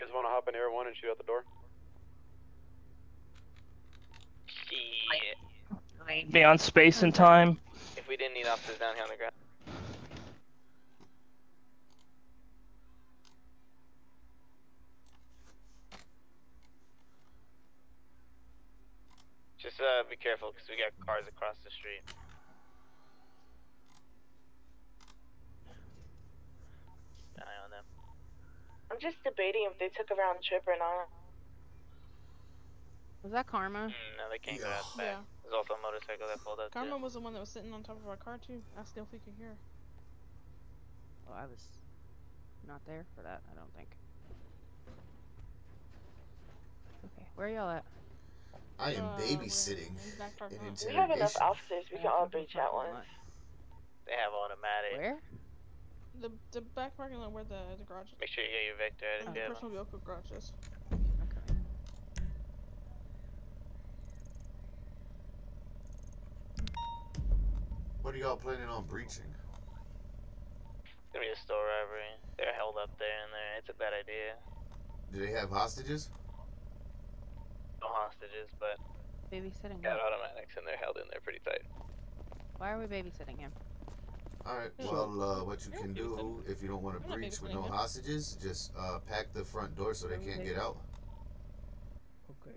You guys want to hop in Air 1 and shoot out the door? Shit. Be on space and time. If we didn't need officers down here on the ground. Just uh, be careful because we got cars across the street. Eye on them. I'm just debating if they took a round trip or not. Was that Karma? Mm, no, they can't go out the back. Yeah. There's also a motorcycle that pulled up Karma too. was the one that was sitting on top of our car too. Asked if we could hear. Oh, I was not there for that. I don't think. Okay, where are y'all at? I am Uh, babysitting we're in an lot. We have enough officers. We can all breach at once. They have automatic. Where? The the back parking lot where the the garage is. Make sure you get your Victor out Uh, if the personal vehicle garage is. What are y'all planning on breaching? It's gonna be a store robbery. They're held up there and there. It's a bad idea. Do they have hostages? No hostages, but Babysitting got him. automatics and they're held in there pretty tight. Why are we babysitting him? Alright, Yeah. well, uh, what you can do if you don't want to breach with no hostages, just uh, pack the front door so they can't get out. Okay.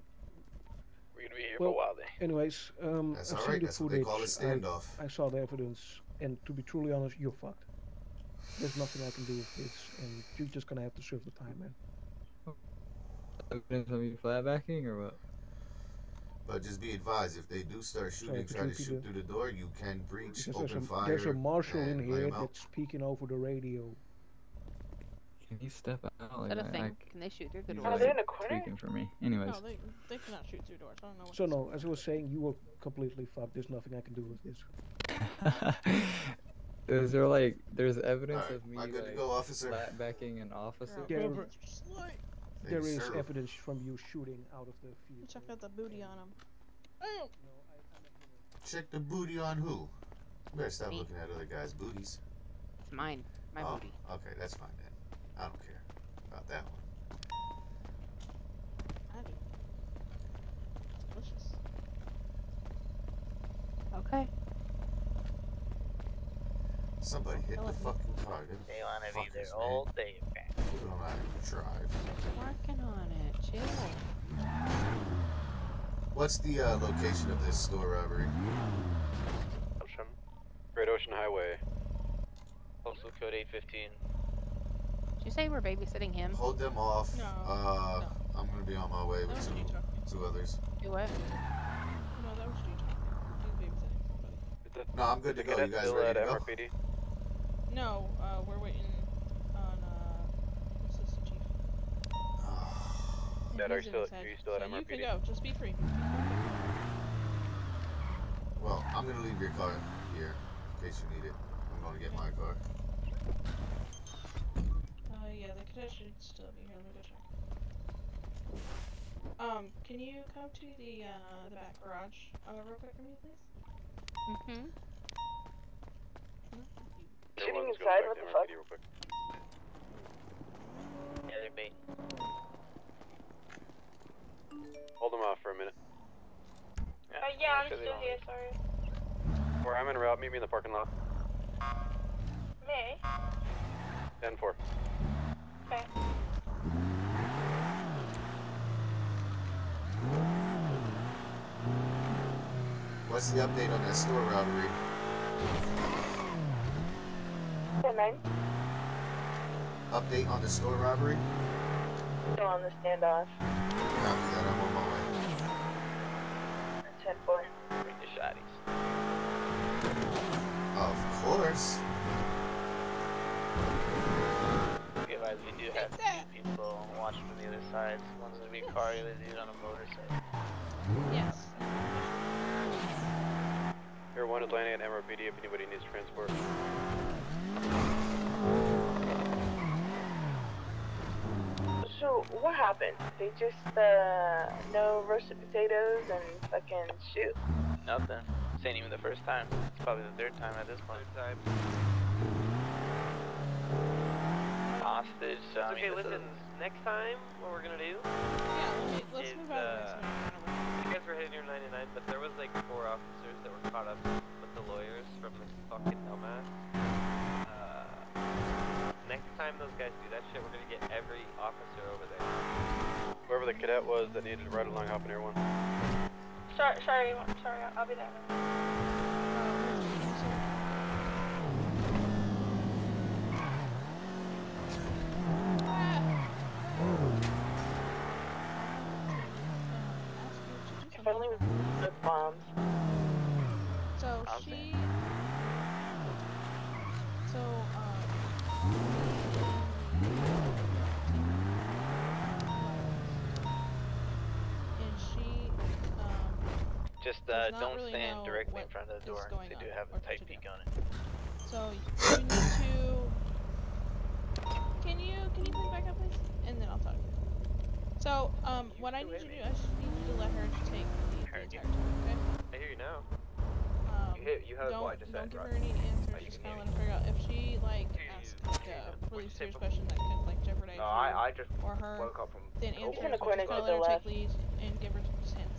We're gonna be here Well, for a while then. anyways, um, That's I've all seen right, the that's what they footage. call a standoff. I, I saw the evidence, and to be truly honest, you're fucked. There's nothing I can do with this, and you're just gonna have to serve the time, man. Evidence of me flatbacking or what? But just be advised, if they do start shooting, try to shoot through the door, you can breach, Because there's open a, fire. there's a marshal in and lay here 'em out. that's speaking over the radio. Can you step out? Is that Like, a I- thing? I- Can they shoot through the door? Are they in a corner? Speaking for me. Anyways. No, they they cannot shoot through doors. I don't know. What So no, as I was saying, you were completely fucked. There's nothing I can do with this. Is there like there's evidence Alright, of me am I good to like go, officer? flatbacking an officer? There, Thank there you, sir. evidence from you shooting out of the field. Check out the booty on him. Oh. Check the booty on who? You better stop looking at other guys' booties. It's mine. My oh, booty. Okay, that's fine then. I don't care about that one. Delicious. Okay. Somebody hit the fucking car. Them They wanna be there all day, man. You don't know to drive. Working on it. Chill. What's the uh, location of this store robbery? Ocean. Great Ocean Highway. Postal code 815. Did you say we're babysitting him? Hold them off. No, Uh, I'm gonna be on my way with two, two others. Do what? No, that was you talking. He babysitting somebody. No, I'm good to go. You guys ready to go? MRPD. No, uh, we're waiting on uh, assistant chief. Dad, are you still- are you still at so You can go. Just be free. Well, I'm gonna leave your car here in case you need it. I'm gonna get my car. Uh, yeah, the cadet should still be here. Let me go check. Um, can you come to the uh the back garage uh real quick for me, please? Mm-hmm. Shooting inside? What the fuck? Yeah, they're bait. Hold them off for a minute. Uh, yeah, I'm sure still here, leave. sorry. Where I'm in route, meet me in the parking lot. Me? 10 4. Okay. What's the update on that store robbery? Ten nine. Update on the store robbery? Still on the standoff. Copy that. I'm on my way. Ten four. Bring the shotties. Of course. Okay, guys, we do have two people watching from the other side. One's gonna be a car, the other dude on a motorcycle. Yes. Air 1 is landing at MRPD if anybody needs transport. So what happened? They just uh no roasted potatoes and fucking shoot. Nothing. This ain't even the first time. It's probably the third time at this point. Third time. Hostage. So, I okay, mean, this listen. is- Next time, what we're gonna do Yeah, let me, let's is move out of uh, this. you guys were hitting your 99, but there was like four officers that were caught up with the lawyers from this fucking dumbass. Uh, next time those guys do that shit, we're gonna get every officer over there. Whoever the cadet was that needed to ride along, hop in Air 1. Sorry, sorry, sorry. I'll be there. If only we the bombs. So I'll she. So um. And she um. Just uh, don't really stand directly in front of the door. going They do have a tight peek on it. So you need to. Can you can you bring back up please? And then I'll talk. So um, what I need you to do, I just need you to let her take the, the entire time. Okay. I hear you now. Um, You hit- you heard don't, I just don't give right? her any answers. Oh, just kind of let her figure out if she like asks like a really serious question that could like jeopardize No, you I, I just or her. woke up from. Then answer. Her, just to kinda let her left. take lead and give her just hints.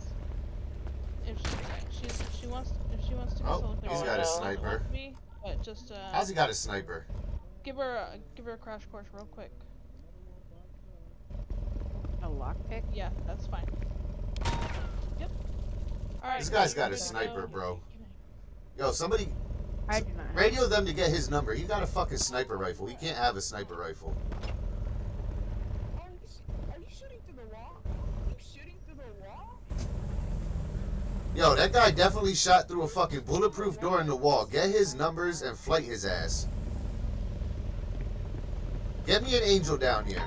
If she she's she wants if she wants to be Oh, solo he's player, got a sniper. have to be, but just uh. How's he got a sniper? Give her a give her a crash course real quick. A lockpick? Yeah, that's fine. Yep. Alright. This guy's got a sniper, gonna- bro. Yo, somebody I do not. radio them to get his number. He got a fucking sniper rifle. He can't have a sniper rifle. Are you, are you shooting through the wall? Are you shooting through the wall? Yo, that guy definitely shot through a fucking bulletproof door in the wall. Get his numbers and flight his ass. Get me an angel down here.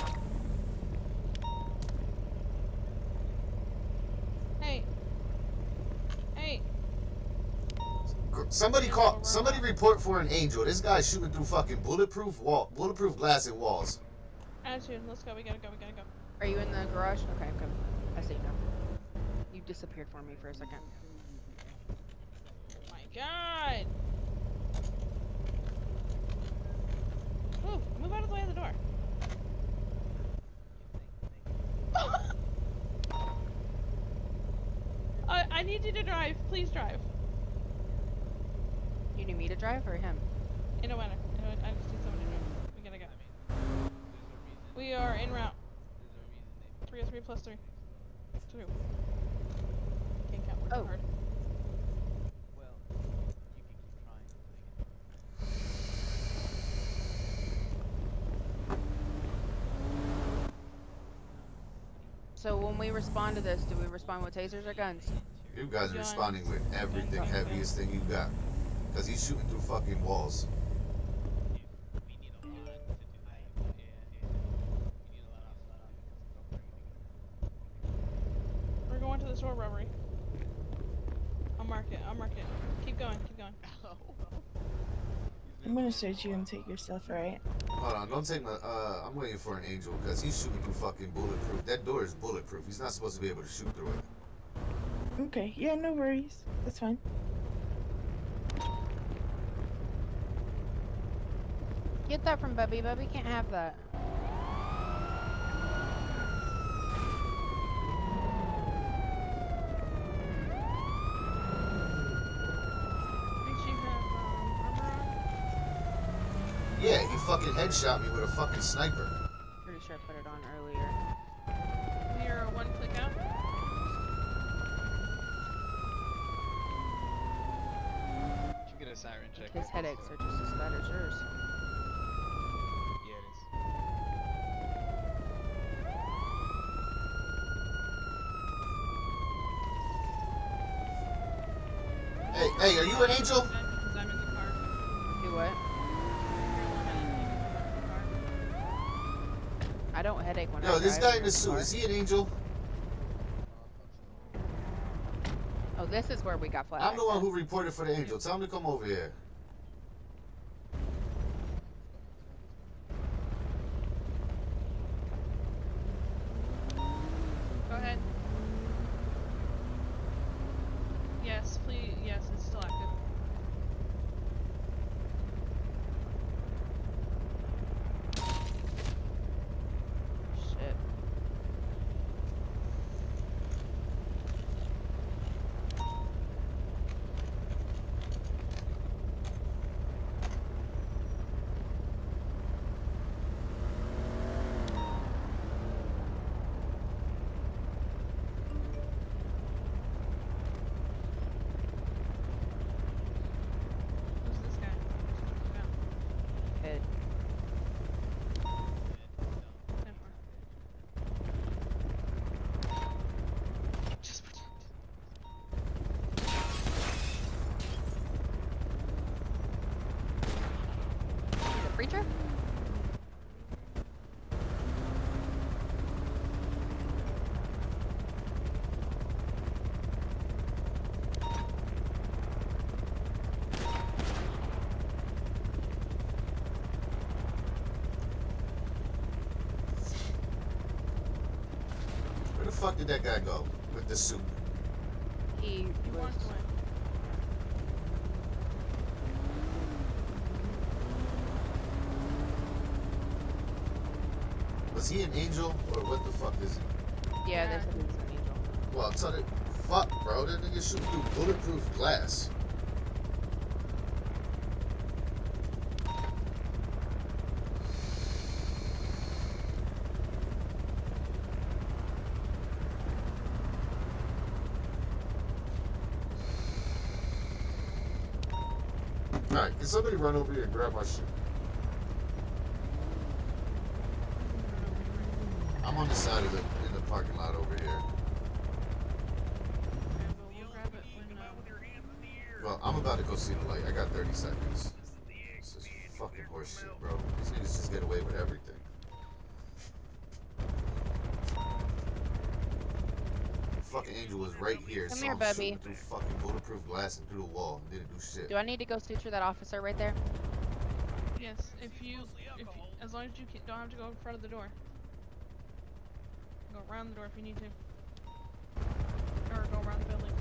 Hey. Hey. Somebody call. Somebody report for an angel. This guy's shooting through fucking bulletproof wall, bulletproof glass and walls. Attitude, let's go, we gotta go, we gotta go. Are you in the garage? Okay, I'm coming. I see you now. You disappeared for me for a second. My god! Move, move out of the way of the door. I uh, I need you to drive. Please drive. You need me to drive or him? It don't matter. I don't- I just need someone to drive. We gotta go. We are en route. 303 plus 3. 2. Can't count words Oh. hard. So when we respond to this, do we respond with tasers or guns? You guys are responding with everything heaviest thing you got. Cause he's shooting through fucking walls. We're going to the store robbery. I'll mark it. I'll mark it. Keep going. Keep going. I'm gonna search you and take your stuff, right? Hold on, don't take my. Uh, I'm waiting for an angel because he's shooting through fucking bulletproof. That door is bulletproof. He's not supposed to be able to shoot through it. Okay, yeah, no worries. That's fine. Get that from Bubby. Bubby can't have that. Think she have um, armor on? Yeah, he fucking headshot me with a fucking sniper. Pretty sure I put it on earlier. We are one click out. Should get a siren check. His headaches are just as bad as yours. Yeah, it is. Hey, hey, are you an angel? Because I'm in the car. Do what? I don't headache when I Yo, this guy in the suit, car. is he an angel? Oh, this is where we got flat. I'm the one who reported for the angel. Tell him to come over here. Go ahead. Yes, please. Yes, it's still active. Shit. Who's this guy? Good. Ten four. Just pretend. The preacher? Where the fuck did that guy go with the suit? He He was. walked. Was he an angel or what the fuck is he? Yeah, they said he was an angel. Well, I'll tell you, fuck, bro. That nigga shooting through bulletproof glass. Somebody run over here and grab my shit? I'm on the side of the in the parking lot over here. We'll grab it when, Well, I'm about to go see the light. I got 30 seconds. This is fucking horseshit, bro. These niggas just get away with everything. Fucking angel was right here. Come here, Bubby. fucking bulletproof glass and through the wall. and Didn't do shit. Do I need to go suture that officer right there? Yes, if you, if you, as long as you can, don't have to go in front of the door. Go around the door if you need to. Or go around the building.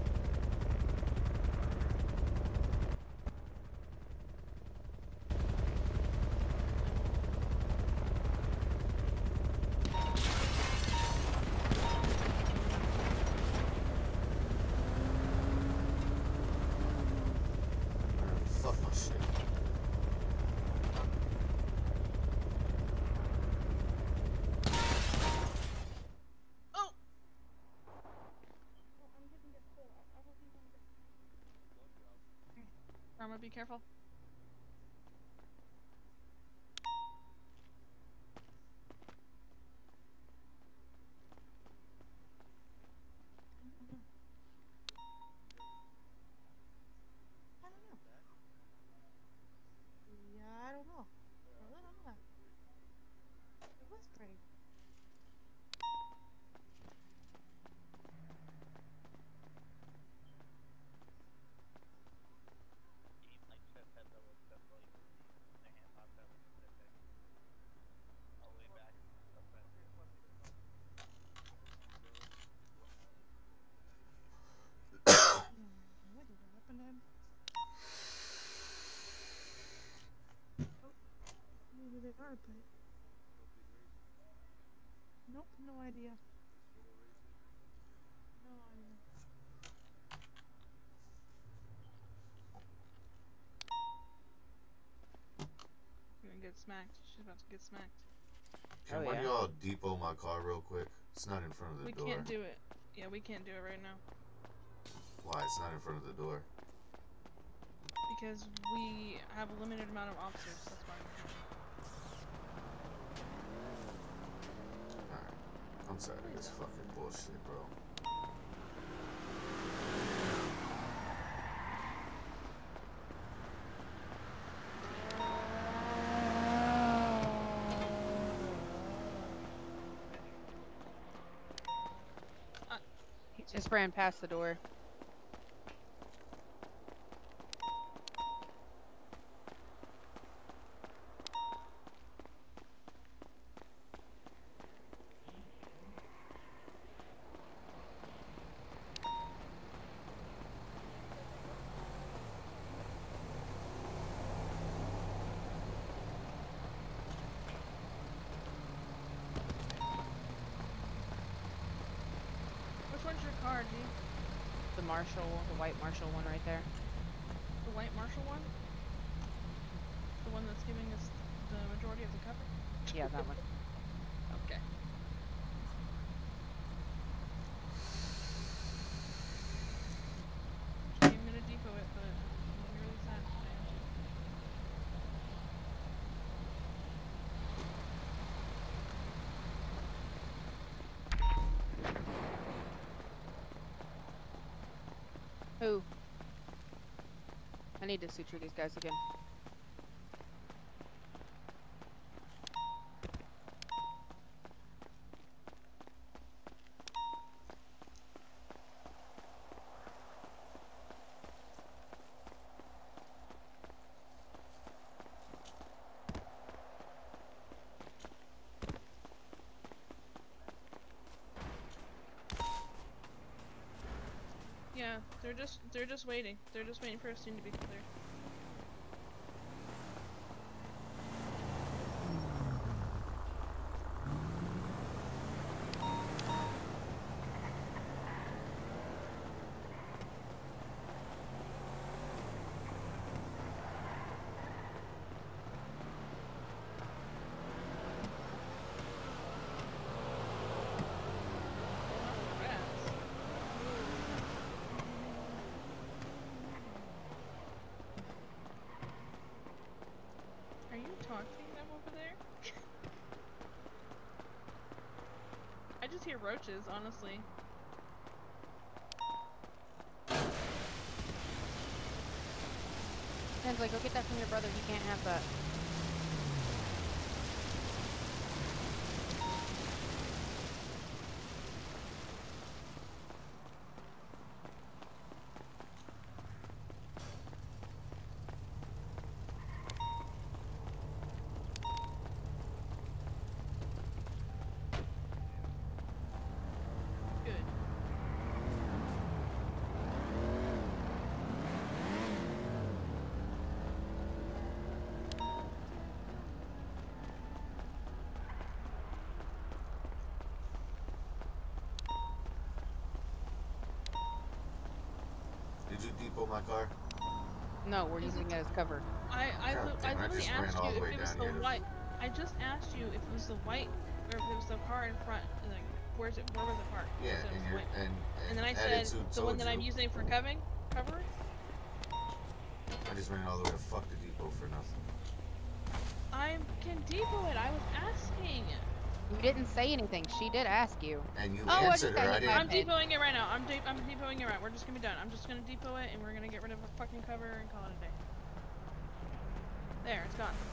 Karma, be careful. I don't know. Yeah, I don't know. I really don't know. It was pretty. What did happen to him? Oh, maybe they are, but nope, no idea. No idea. You're gonna get smacked. She's about to get smacked. Can one yeah. of y'all depot my car real quick? It's not in front of the We door. can't do it. Yeah, we can't do it right now Why? It's not in front of the door. because we have a limited amount of officers. That's why. Alright. I'm tired of this fucking bullshit, bro. He just ran past the door. Which one's your car, G? The Marshall, the white Marshall one right there. The white Marshall one? The one that's giving us the majority of the cover? Yeah, that one. Okay. Came in a depot it, but I'm really sad today. Who? I need to suture these guys again. Yeah, they're just they're just waiting. They're just waiting for a scene to be clear. Are you talking to them over there? I just hear roaches, honestly. Ken's like, go get that from your brother. He can't have that. Good. Did you depot my car? No, we're using it as cover. I I, God I I literally just asked you if it was the white. I just asked you if it was the white or if it was the car in front. Like, where's it? Where was it parked? Yeah, said it and was you're and, And then I said the one told that I'm using for covering cover. I just ran all the way to fuck the depot for nothing. I can depot it. I was asking. You didn't say anything. She did ask you. And you Oh, answered okay, her. I didn't. I'm mind. depoting it right now. I'm de- I'm depoting it right. We're just gonna be done. I'm just gonna depot it and we're gonna get rid of a fucking cover and call it a day. There, it's gone.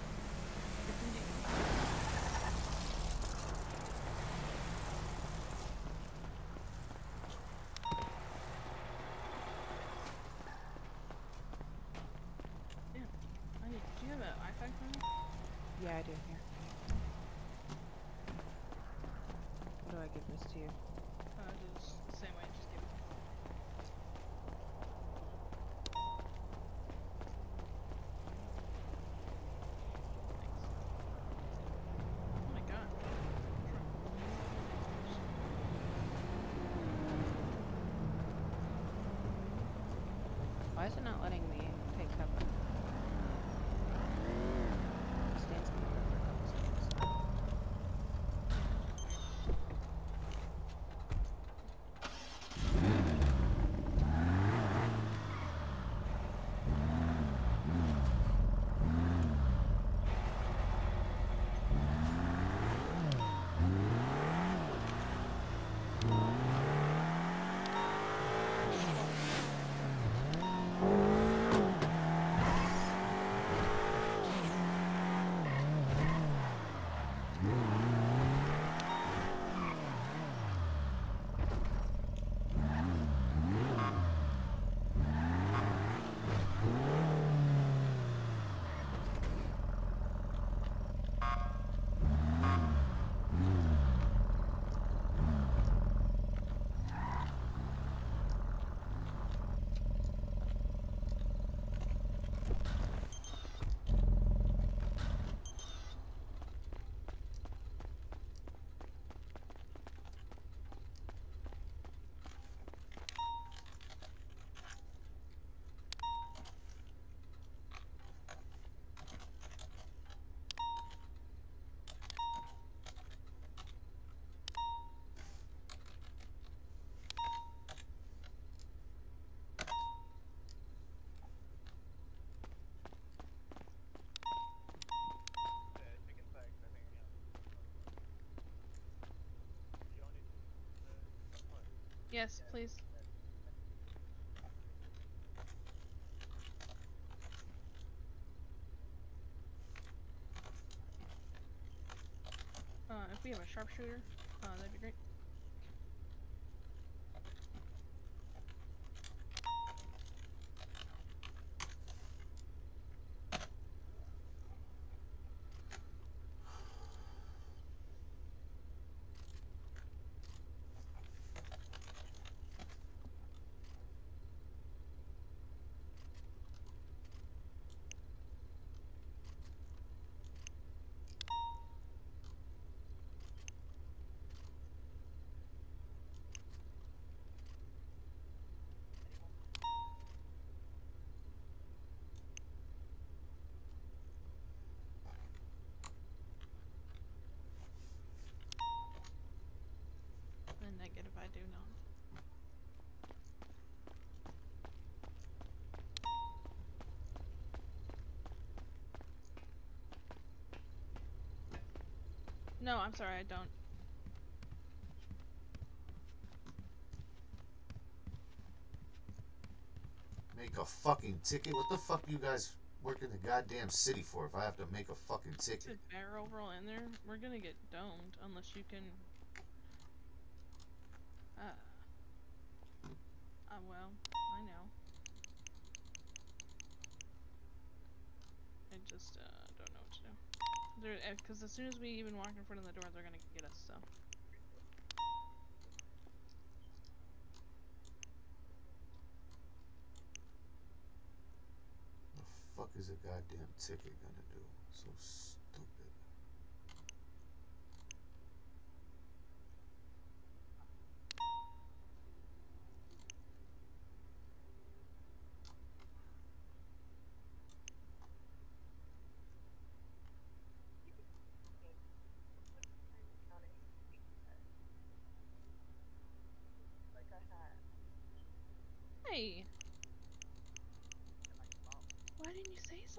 Yes, please. Uh, if we have a sharpshooter, uh, that'd be great. A negative, I do not. No, I'm sorry, I don't. Make a fucking ticket? What the fuck you guys work in the goddamn city for if I have to make a fucking Is ticket? it bear overall in there? We're gonna get domed unless you can. Uh. Uh, well, I know. I just, uh, don't know what to do. Because as soon as we even walk in front of the door, they're gonna get us, so. The fuck is a goddamn ticket gonna do? So stupid. Hey! Why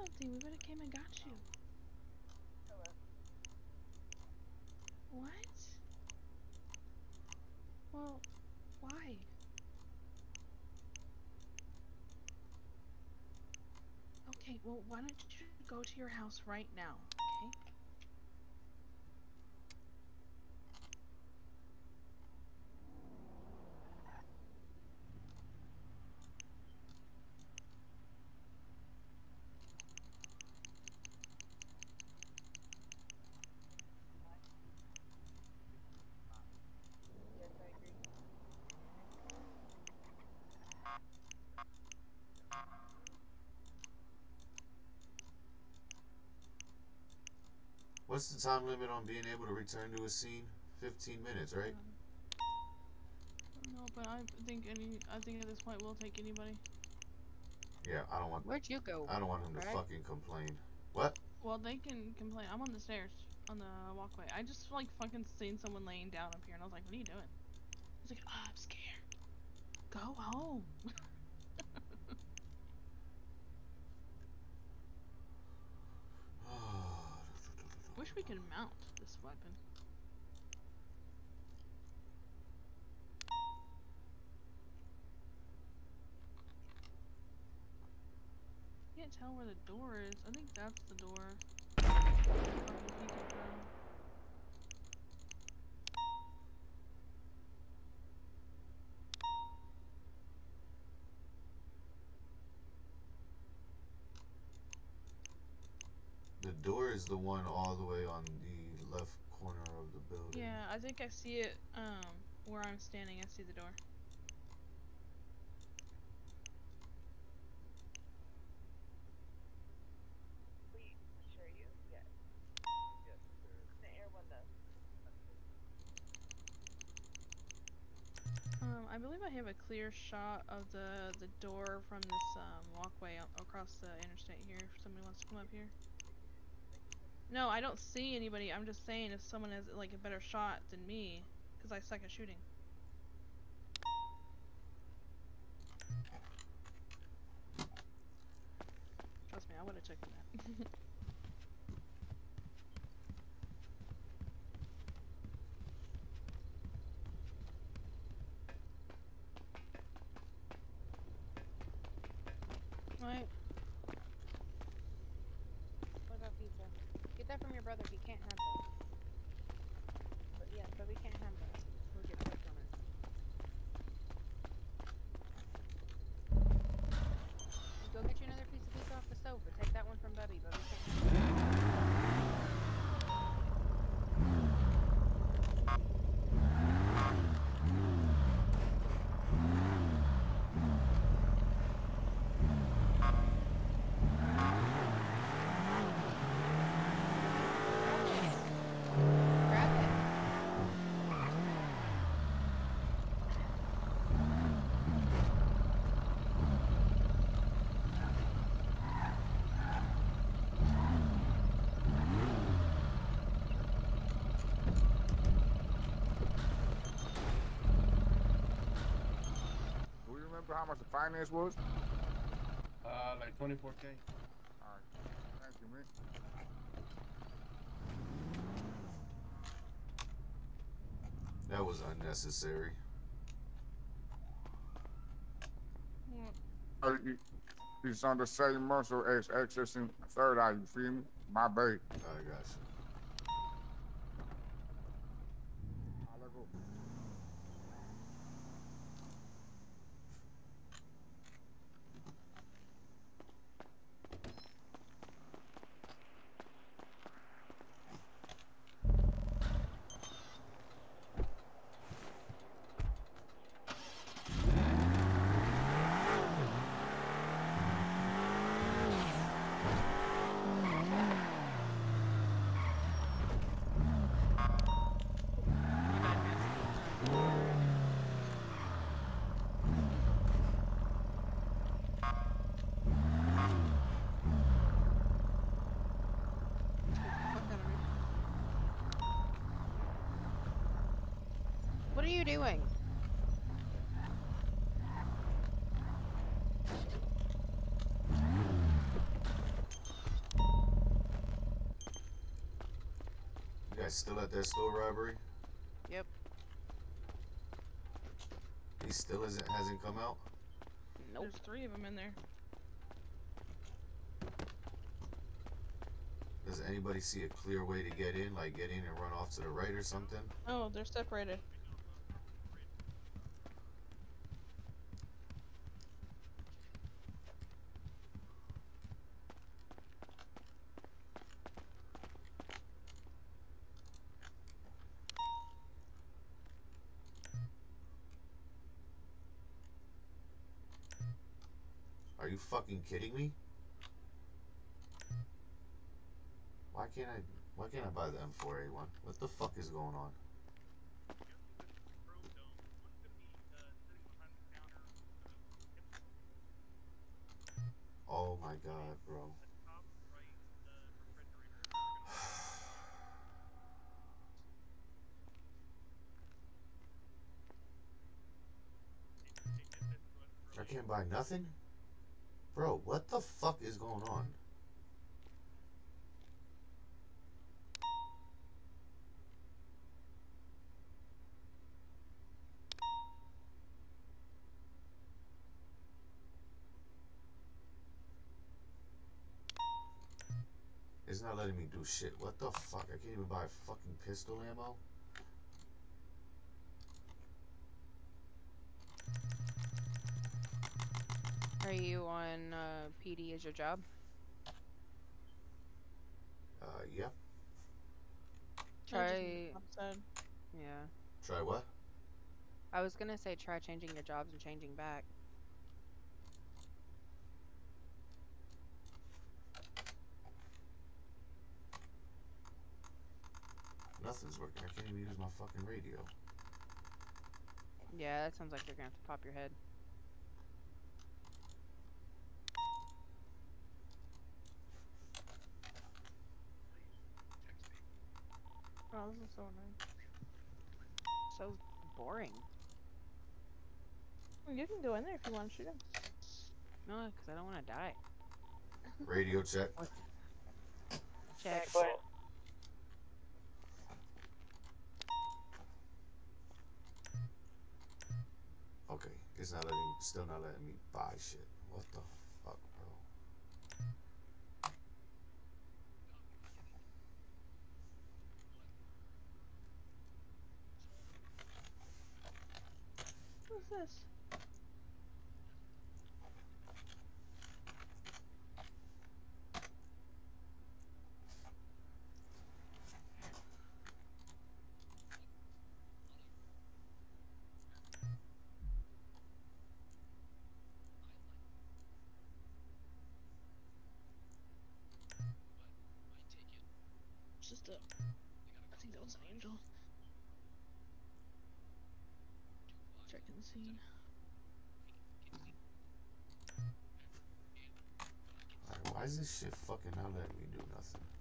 something. We would have came and got you. Hello. What? Well, why? Okay, well, why don't you go to your house right now, okay? What's the time limit on being able to return to a scene? 15 minutes, right? Um, no, but I think any, I think at this point we'll take anybody. Yeah, I don't want. Where'd you go? I don't want him to fucking complain. What? Well, they can complain. I'm on the stairs, on the walkway. I just like fucking seen someone laying down up here, and I was like, "What are you doing?" He's like, "Oh, I'm scared. Go home." Wish we could mount this weapon. Can't tell where the door is. I think that's the door. Fucking peek it from. The door is the one all the way on the left corner of the building. Yeah, I think I see it. Um, where I'm standing, I see the door. Um, I believe I have a clear shot of the the door from this um, walkway across the interstate here. If somebody wants to come up here. No, I don't see anybody. I'm just saying if someone has like a better shot than me, because I suck at shooting. Trust me, I would have taken that. right. What about pizza? Get that from your brother. He can't have that. But yeah, but we can't have that. We'll get points on it. Go get you another piece of pizza off the stove, but take that one from Bubby. But we can't have that. Grab it. Do you remember how much the finance was? Uh, like 24k. Alright. Thank you, man. That was unnecessary. Uh, you- It's on the same muscle as accessing third eye, you feel me? My bad. I got you. What are you doing? guy's still at that store robbery. Yep. He still isn't hasn't come out. Nope. There's three of them in there. Does anybody see a clear way to get in, like get in and run off to the right or something? Oh, they're separated. Are you fucking kidding me? Why can't I? Why can't I buy the M4A1? What the fuck is going on? Oh my god, bro. I can't buy nothing? Bro, what the fuck is going on? It's not letting me do shit. What the fuck? I can't even buy fucking pistol ammo? Are you on uh, PD as your job? Uh, yeah. Try. Yeah. Try what? I was gonna say try changing your jobs and changing back. Nothing's working. I can't even use my fucking radio. Yeah, that sounds like you're gonna have to pop your head. Oh, this is so annoying. So boring. You can go in there if you want to shoot him. No, because I don't want to die. Radio check. Check. Okay, it's not letting, still not letting me buy shit. What the fuck, bro? What's this? Just think that was an angel. Scene. Why is this shit fucking not letting me do nothing?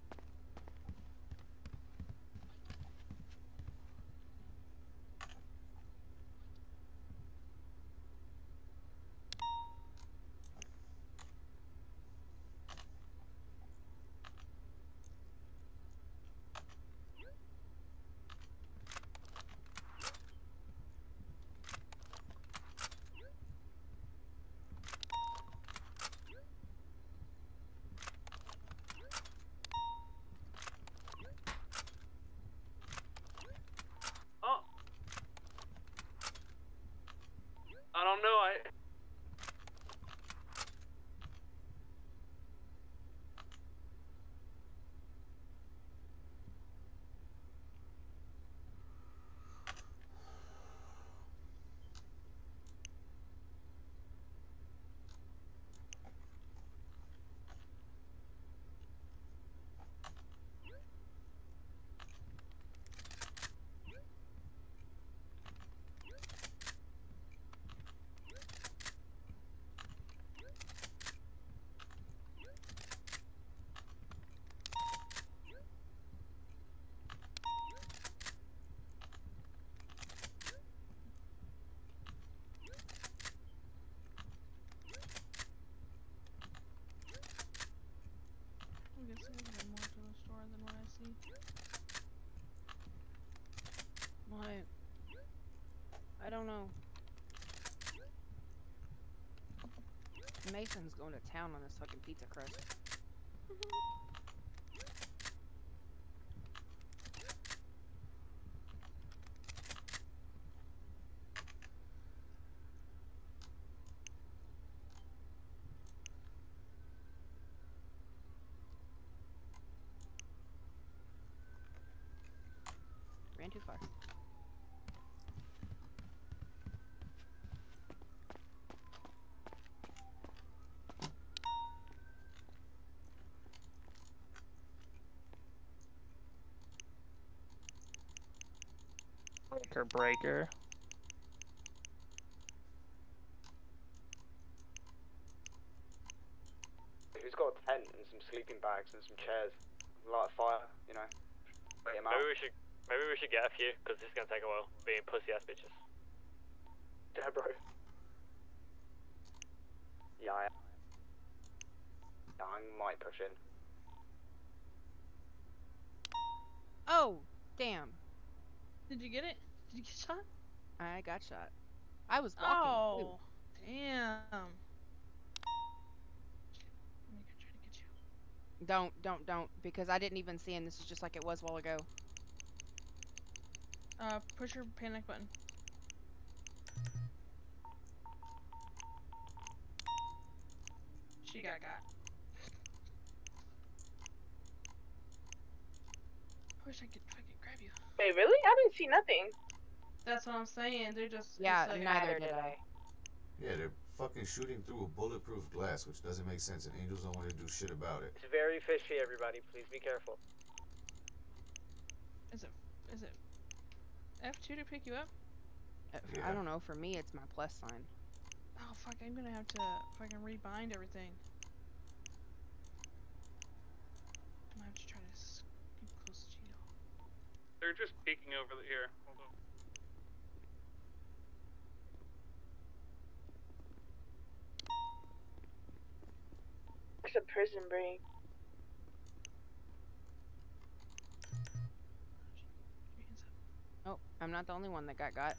I guess there's more to the store than what I see. Why? I don't know. Mason's going to town on this fucking pizza crust. Breaker breaker. Who's got a tent and some sleeping bags and some chairs? Light a fire, you know. Wait him out. Maybe we should maybe we should get a few because this is gonna take a while. Being pussy ass bitches. Yeah, bro. Yeah, I, yeah, I might push in. Oh, damn. Did you get it? Did you get shot? I got shot. I was walking. Oh, damn. Don't, don't, don't, because I didn't even see him. This is just like it was a while ago. Uh, push your panic button. She got got. I wish I could fucking grab you. Wait, really? I didn't see nothing. That's what I'm saying. They're just. Yeah, it's like- neither did I. Yeah, they're fucking shooting through a bulletproof glass, which doesn't make sense, and Angels don't want to do shit about it. It's very fishy, everybody. Please be careful. Is it? Is it? F2 to pick you up? Yeah. I don't know. For me, it's my plus sign. Oh fuck! I'm gonna have to fucking rebind everything. I'm gonna have to try to s- keep close to you. They're just peeking over the, here. Hold on. It's a prison break. Oh, I'm not the only one that got got.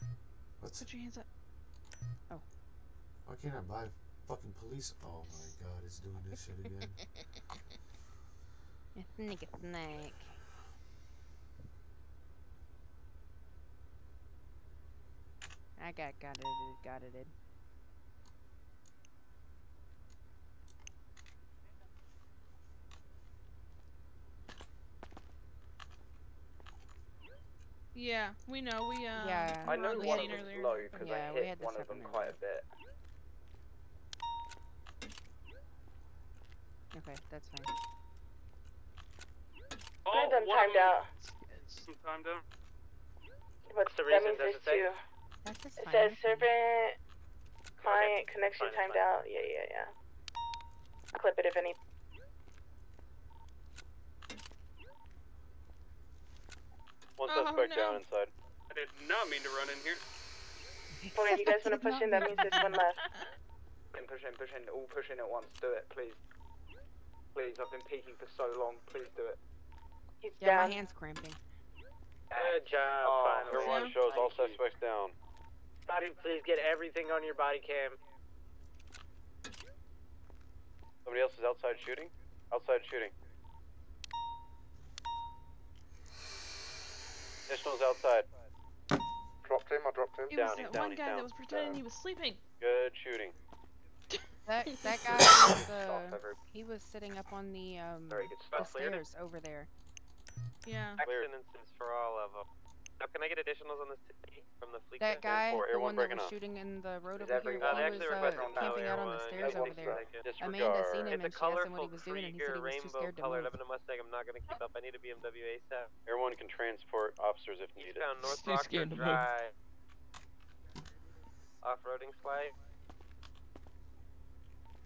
What's Put your hands up. Oh. Why can't I buy fucking police? Oh my god, it's doing this shit again. Nigga snack. I got got it, got it. Yeah, we know. We uh. Yeah. I we know were on the one of scene them's earlier. low because Yeah, I we hit had one of them quite a bit. Okay, that's fine. One of them one timed out. Some time down. What's the reason? that reason? means Does there's it say? two. That's just It says servant client connection Fine, timed fine. out. Yeah, yeah, yeah. Clip it if any. One Oh, suspect no. down inside. I did not mean to run in here. Hold on, you guys want to push in? That means there's one left. And push in, push in, all push in at once. Do it, please. Please, I've been peeking for so long. Please do it. He's Yeah, down. my hand's cramping. Uh, Good job, Oh, finally. Everyone Yeah. shows all suspects down. Somebody please get everything on your body cam. Somebody else is outside shooting? Outside shooting. Additional's outside. Dropped him, I dropped him. It Down, was he's that down, one he's guy down. that was pretending he was sleeping. Good shooting. That that guy was uh, he was sitting up on the um Very good the stuff. Cleared it. stairs over there. Yeah. Accidents for all of them. Now, can I get additionals on this today from the fleet? That guy, four, the everyone one that was up. shooting in the road Is over here, everyone- Uh, he was uh, camping out on the stairs over there. second. Amanda seen him It's and she asked him what he was doing, and he said he was too rainbow scared to colored move. Lebanon Mustang. I'm not gonna keep up. I need a BMW ASAP. Everyone can transport officers if needed. Eastbound North Too Rockford scared to move. Drive. Off-roading slide.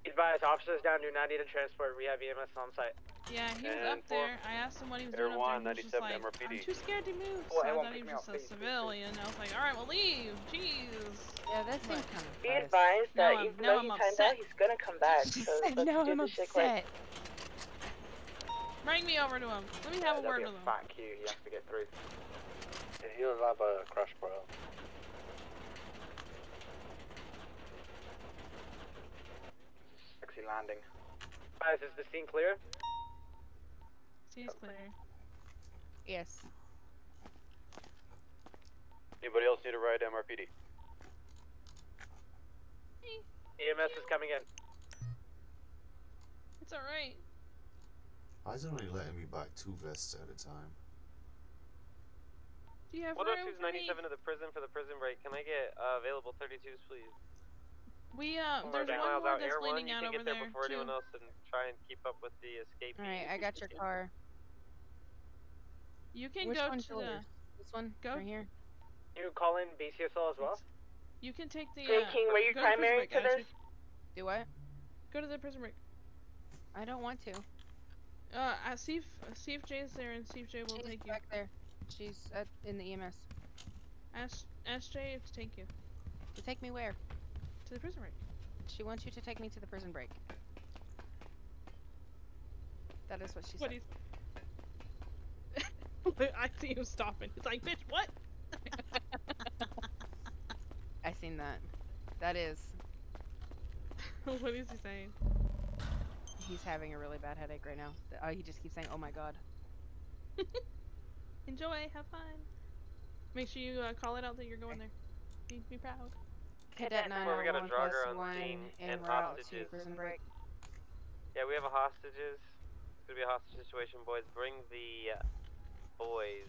Advise officers down do not need to transport. We have EMS on site. Yeah, he was up there. I asked him what he was Air doing One, up there. He was just 97 like, I'm too scared to move. Oh, So I everyone thought he was just up, a please, please, civilian. I was like, all right, well leave. Jeez. Yeah, that seemed kind of Be advised that I'm- even now though I'm he timed out, he's gonna come back. She So said, "No, I'm this shit upset." Bring me over to him. Let me have a word be with a him. fat queue he has to get through. He doesn't have uh, a crash pro. Sexy landing. Guys, is the scene clear? She's clear. Yes. Anybody else need a ride to MRPD? EMS is coming in. It's alright. Why is it only letting me buy two vests at a time? Do you have One oh room two's for me? 97 to the prison for the prison break. Can I get uh, available 32s, please? We uh, Or there's nine one miles more out that's Air One. leaning You out can over get there there before too. anyone else and try and keep up with the escape. All right, I got your car. You can Which go one's to the. yours? This one? Go. Right here? You call in BCSL as well? You can take the. Jay uh, King, were you go to primary break, to this? Do what? Go to the prison break. I don't want to. Uh, uh, see if uh, see if Jay's there and see if Jay will She's take you. back there. She's at, in the EMS. Ask ask Jay to take you To take me where? to the prison break. She wants you to take me to the prison break. That is what she What said. He's. I see him stopping. He's like, bitch, what? I seen that. That is. what is he saying? He's having a really bad headache right now. Uh, he just keeps saying, "Oh my god." Enjoy, have fun. Make sure you uh, call it out that you're going there. Be, be proud. Cadet Well, we got a 911 plus jogger on 1 scene and route to hostages. prison break. Yeah, we have a hostages. It's gonna be a hostage situation, boys. Bring the uh, boys.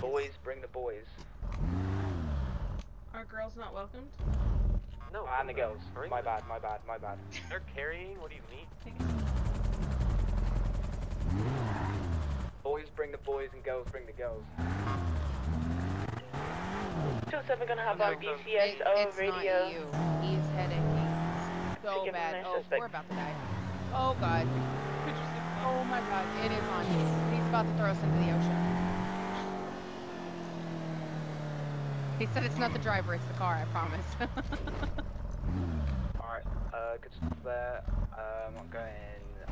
Boys, bring the boys. Are girls not welcomed? No. Ah, and the girls. Bring My them. bad, my bad, my bad. They're carrying. What do you mean? Boys, bring the boys, and girls, bring the girls. Two seven gonna have No, our it- BCSO it's radio. not you. He's headachy. So bad. Oh, suspect. we're about to die. Oh god. Oh my god, it is on you. He's about to throw us into the ocean. He said it's not the driver, it's the car, I promise. Alright, uh, good stuff there. Um, I'm going,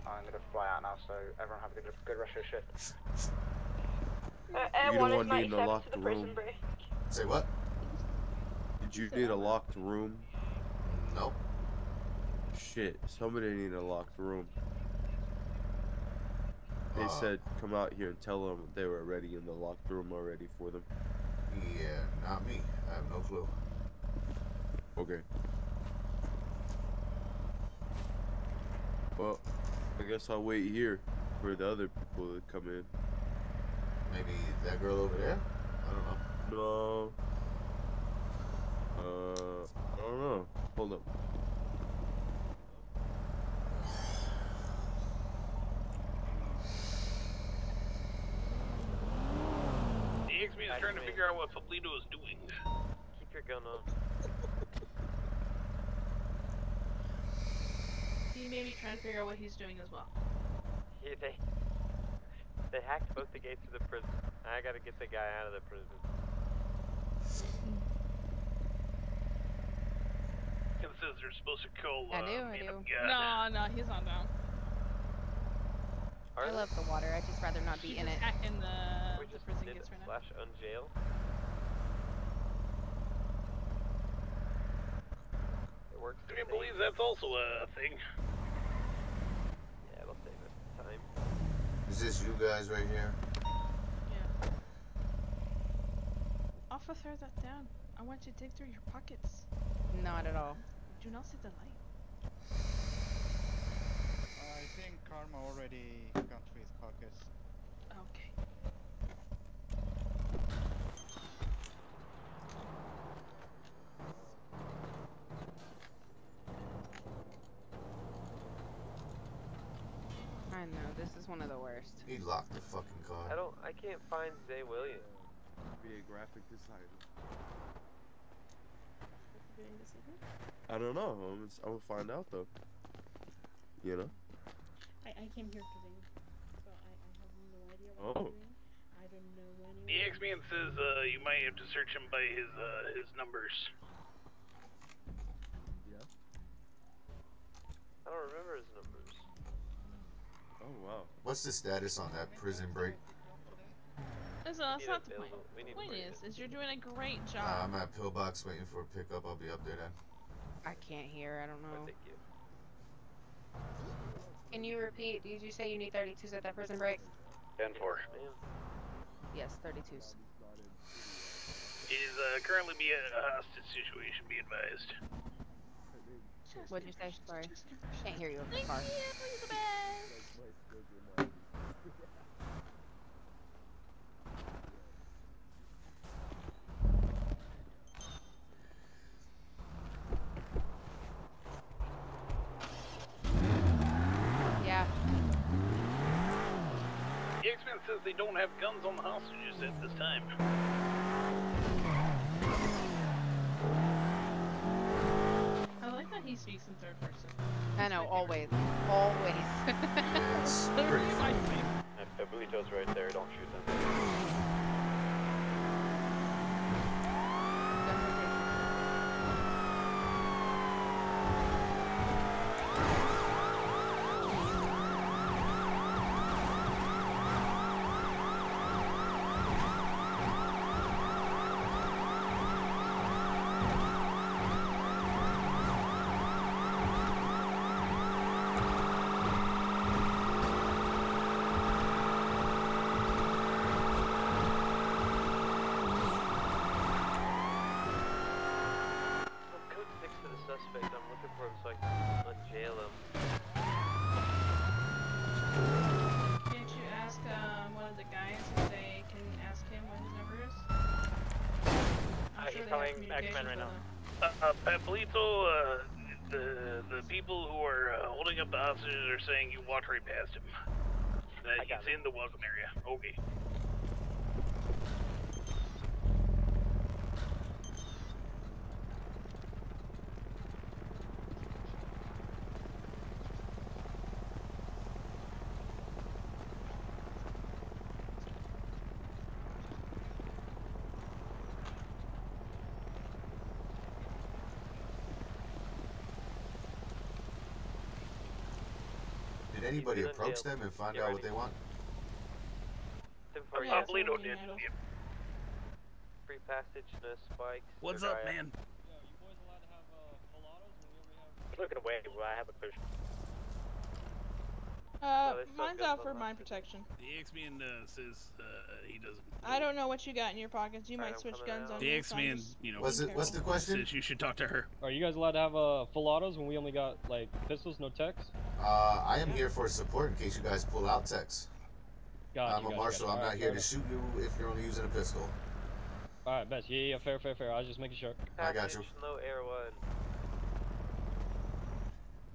I'm gonna fly out now, so everyone have a good, good rest of your shift. Uh, Air You one don't is want need a 97 locked to the prison room. break. Say what? Did you need a locked room? No. Shit, somebody need a locked room. They Uh. said come out here and tell them they were already in the locked room already for them. Yeah, not me. I have no clue. Okay. Well, I guess I'll wait here for the other people to come in. Maybe that girl over there? I don't know. No. Uh, I don't know. Hold up. The XB is trying to figure out what Fablito is doing. Keep your gun on. He may be trying to figure out what he's doing as well. Yeah, they they hacked both the gates of the prison. I gotta get the guy out of the prison. It says they're supposed to call. I uh, do, I man do. of No, no, he's not down. I love the water, I'd just rather not be He's in it. in the, we the just prison did gates right now. slash unjail. It works. I can't believe that's also a thing. Yeah, it'll save us time. Is this you guys right here? Yeah. Officer, that down. I want you to dig through your pockets. Not at all. Do not see the light. I Karma already gone through his pockets. Okay. I know, this is one of the worst. He locked the fucking car. I don't. I can't find Zay Williams. Be a graphic designer. I don't know. I'm, I'm gonna find out though. You know. I, I came here today, so I, I have no idea what Oh. I'm doing. I don't know when. The X-Man says uh, you might have to search him by his uh, his numbers. Yeah. I don't remember his numbers. Oh wow. What's the status on that prison break? Listen, that's not the point. The point is, is you're doing a great Uh, job. I'm at pillbox waiting for a pickup. I'll be up there then. I can't hear. I don't know. Thank you. Can you repeat? Did you say you need 32s at that prison break? 10 4. Yes, 32s. Is uh, currently be a hostage situation, be advised. What'd you say? Sorry. Can't hear you over the car. Yeah. The X-Men says they don't have guns on the hostages at this time. I like that he speaks in third person. I know, always. Always. Yes, Literally pretty funny. If Pablito's right there, don't shoot them. Some code 6 for the suspect. I'm looking for him so I can unjail him. Can't you ask um, one of the guys if they can ask him what his number is? I'm Uh, sure he's they have calling communications X-Men right now. them. Uh, uh, Pablito, uh, the the people who are uh, holding up the hostages are saying you walked right past him. That I got he's in the welcome area. Okay. Anybody approach them and find out what they want? Tim Uh, for Yeah, that's what Pablito we did. handled. Yep. free passage, no spikes. What's no up, riot. man? Looking away, well, I have a clear. Uh, No, they still mine's got out for mine protection. The X-Man uh, says uh, he doesn't. I don't know what you got in your pockets. You Alright, might switch guns out. on The me, so X-Man, you know, What's it? What's the careful. question? says you should talk to her. Are you guys allowed to have uh, full autos when we only got like pistols, no techs? Uh, I am here for support in case you guys pull out techs. Gotcha, I'm a gotcha, marshal. I'm not Alright, here fair to shoot you if you're only using a pistol. Alright, best. Yeah, yeah, fair, fair, fair. I was just making sure. I got you. Passage, No air one.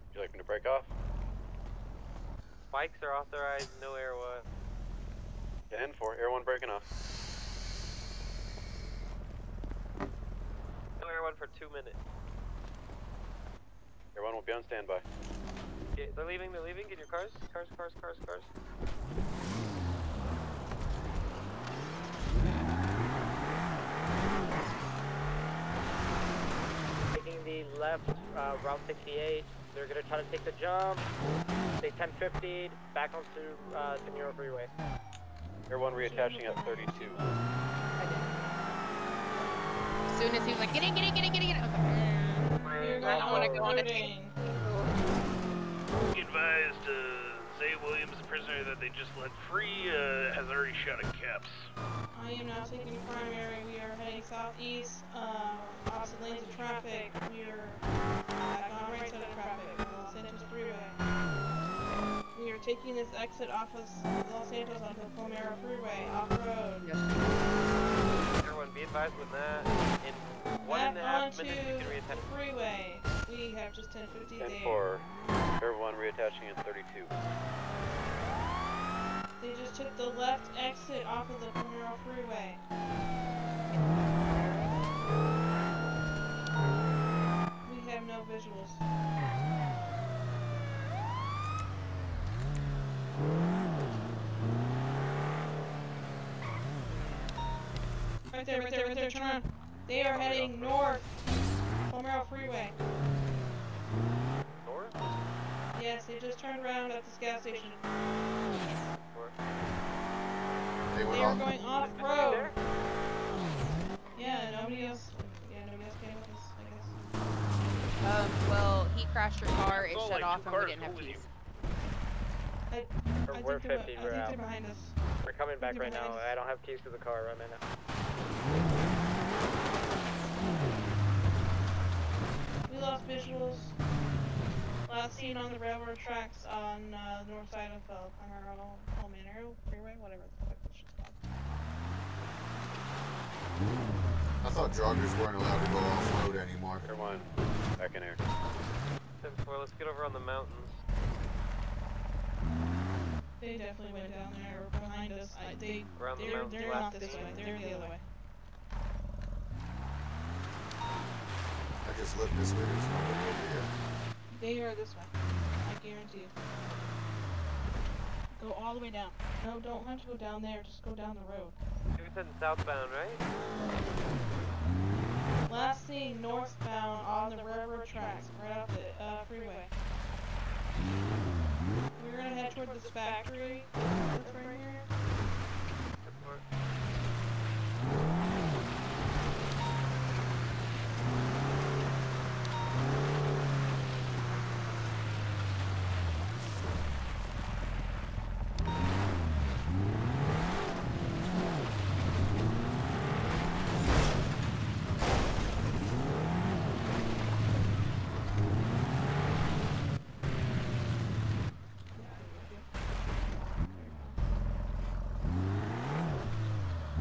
Would you like me to break off? Spikes are authorized, no air one. 10 4. Air 1 breaking off. No air one for two minutes. Air 1 will be on standby. Yeah, they're leaving, they're leaving. Get your cars. Cars, cars, cars, cars. Taking the left, uh, Route 68. They're gonna try to take the jump. They 1050 back onto uh, the Nero Freeway. Air 1 reattaching at 32. As soon as he was like, get in, get in, get in, get in, get in. I was like, You're I don't want to go on a loading. Be advised, uh, Zay Williams, the prisoner that they just let free, uh, has already shot at caps. I am now taking primary. We are heading southeast, um, opposite lanes of traffic. We are back on right side of traffic, Los Santos Freeway. We are taking this exit off of Los Santos onto the Palmera Freeway, off road. Everyone be advised with that. In one Back and a half minutes, you can reattach. freeway. We have just 1050 10 there. 4. Air 1 reattaching at 32. They just took the left exit off of the Palmera Freeway. We have no visuals. Right there, right there, right there, turn around. They are heading north. Palmera Freeway. North? Yes, they just turned around at this gas station. North. They went They were off. going off road. Yeah, nobody else. Yeah, nobody else came with us. I guess. Um, well, he crashed your car, it shut like off, and we didn't have keys. I, I we're think they're, 50, we're out. behind us. We're coming back right now. us. I don't have keys to the car right now. Lost visuals. Last seen on the railroad tracks on uh, the north side of uh, Palmero, Palmero Freeway, whatever the fuck this shit's called. I thought joggers weren't allowed to go off road anymore. Never mind. Back in here. 10-4, let's get over on the mountains. They definitely went down there behind us. I, they, Around the they're, mountains they're not left. this way. They're the other way. I just looked this way. There's nobody over here. They are this way. I guarantee you. Go all the way down. No, don't have to go down there. Just go down the road. You're heading southbound, right? Last seen northbound on the railroad tracks, right off the uh, freeway. We're gonna head toward this factory. That's right here.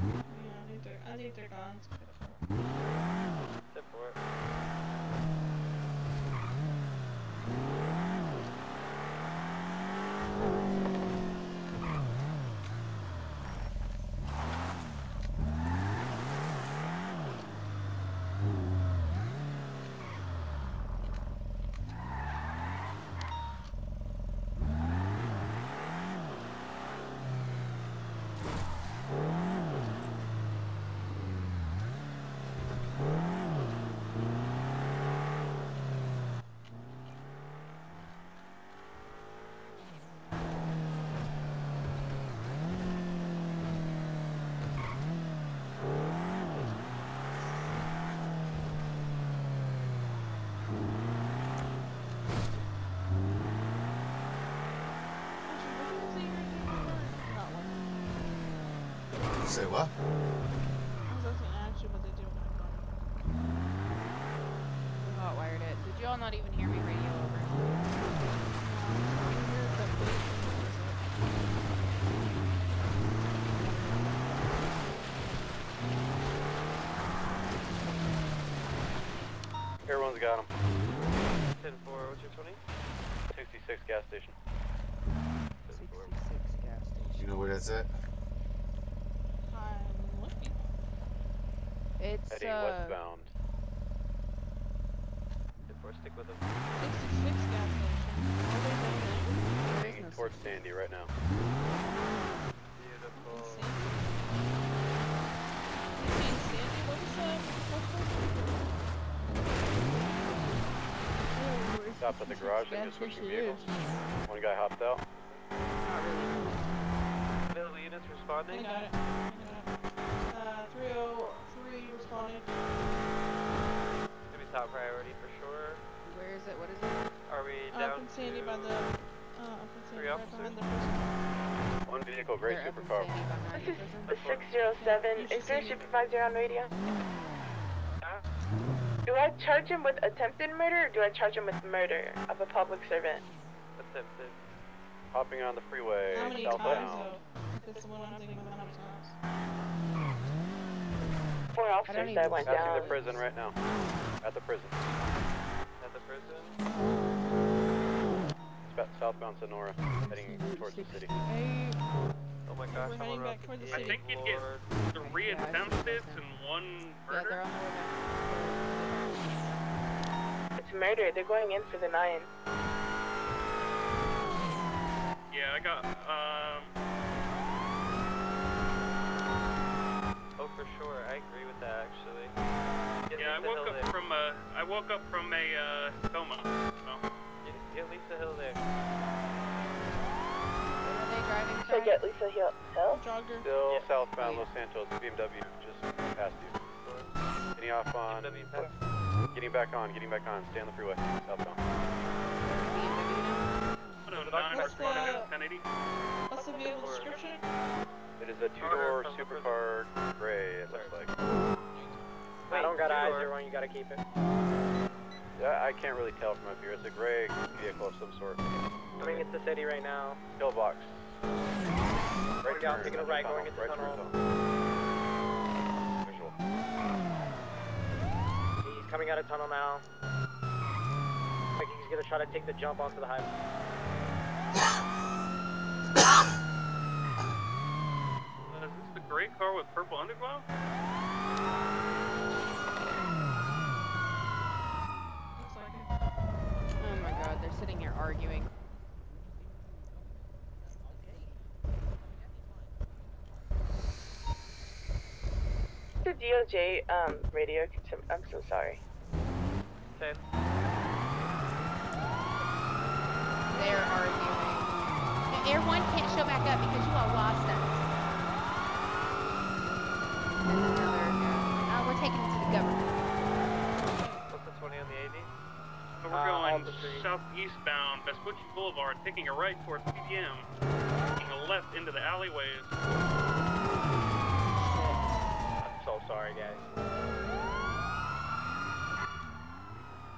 Yeah, I think they're, gone. It's pitiful. 10-4. Say what? I was asking Ashley what they do when I call them. We it. Did y'all not even hear me radio over? Everyone's got them. 10-4, what's your 20? 66 gas station. You know where that's at? I'm looking. It's, Heading uh, westbound. 10-4, stick with them. 66 gas station. Heading towards Sandy right now. Beautiful. Hey, Sandy, what was that? Stopped at the garage and just switching vehicles. One guy hopped out. Available units responding. I got it. I got it. Uh, 303 responded. Gonna be top priority for sure. Where is it? What is it? Are we Up down in Sandy to by the. Uh, up in Sandy three right officers? behind the prison. One vehicle, gray They're up in supercar. Sandy behind the prison. The 607, is there a supervisor on radio? Do I charge him with attempted murder or do I charge him with murder of a public servant? attempted? Hopping on the freeway, How many times southbound. though? If it's the one I'm thinking about, how many times? Four officers that went Passing down. the prison right now. At the prison. At the prison? It's about southbound Senora, heading towards the city. Oh my gosh, We're I'm heading back toward the I think you'd get three attempts and one Yeah, murder. they're on their way back. It's murder. They're going in for the nine. Yeah, I got um. Oh, for sure. I agree with that, actually. Get Yeah, I woke Hill up there. from a I woke up from a uh, coma. So. Get, get Lisa Hill there. Where are they driving So I get Lisa Hill? Hill? Jogger. Still southbound Los Santos, BMW just past you. Getting off on, getting back on, getting back on, stay on the freeway, southbound. What's the, what's the vehicle description? It is a two-door supercar gray, it looks like. I don't got eyes, everyone. You gotta keep it. Yeah, I can't really tell from up here. It's a gray vehicle of some sort. Coming into the city right now. Pillbox. Right down, taking a right, going into right tunnel. through Visual. He's coming out of tunnel now. He's gonna try to take the jump onto the highway. Uh, is this the gray car with purple underglow? Looks like it. Oh my god, they're sitting here arguing. The DOJ um radio. I'm so sorry. Same. They're arguing. Now, Air 1 can't show back up because you all lost us. And then now they're, uh, oh, we're taking it to the government. What's the 20 on the 80? So we're going southeastbound Vespucci Boulevard, taking a right towards PDM, taking a left into the alleyways. I'm so sorry, guys.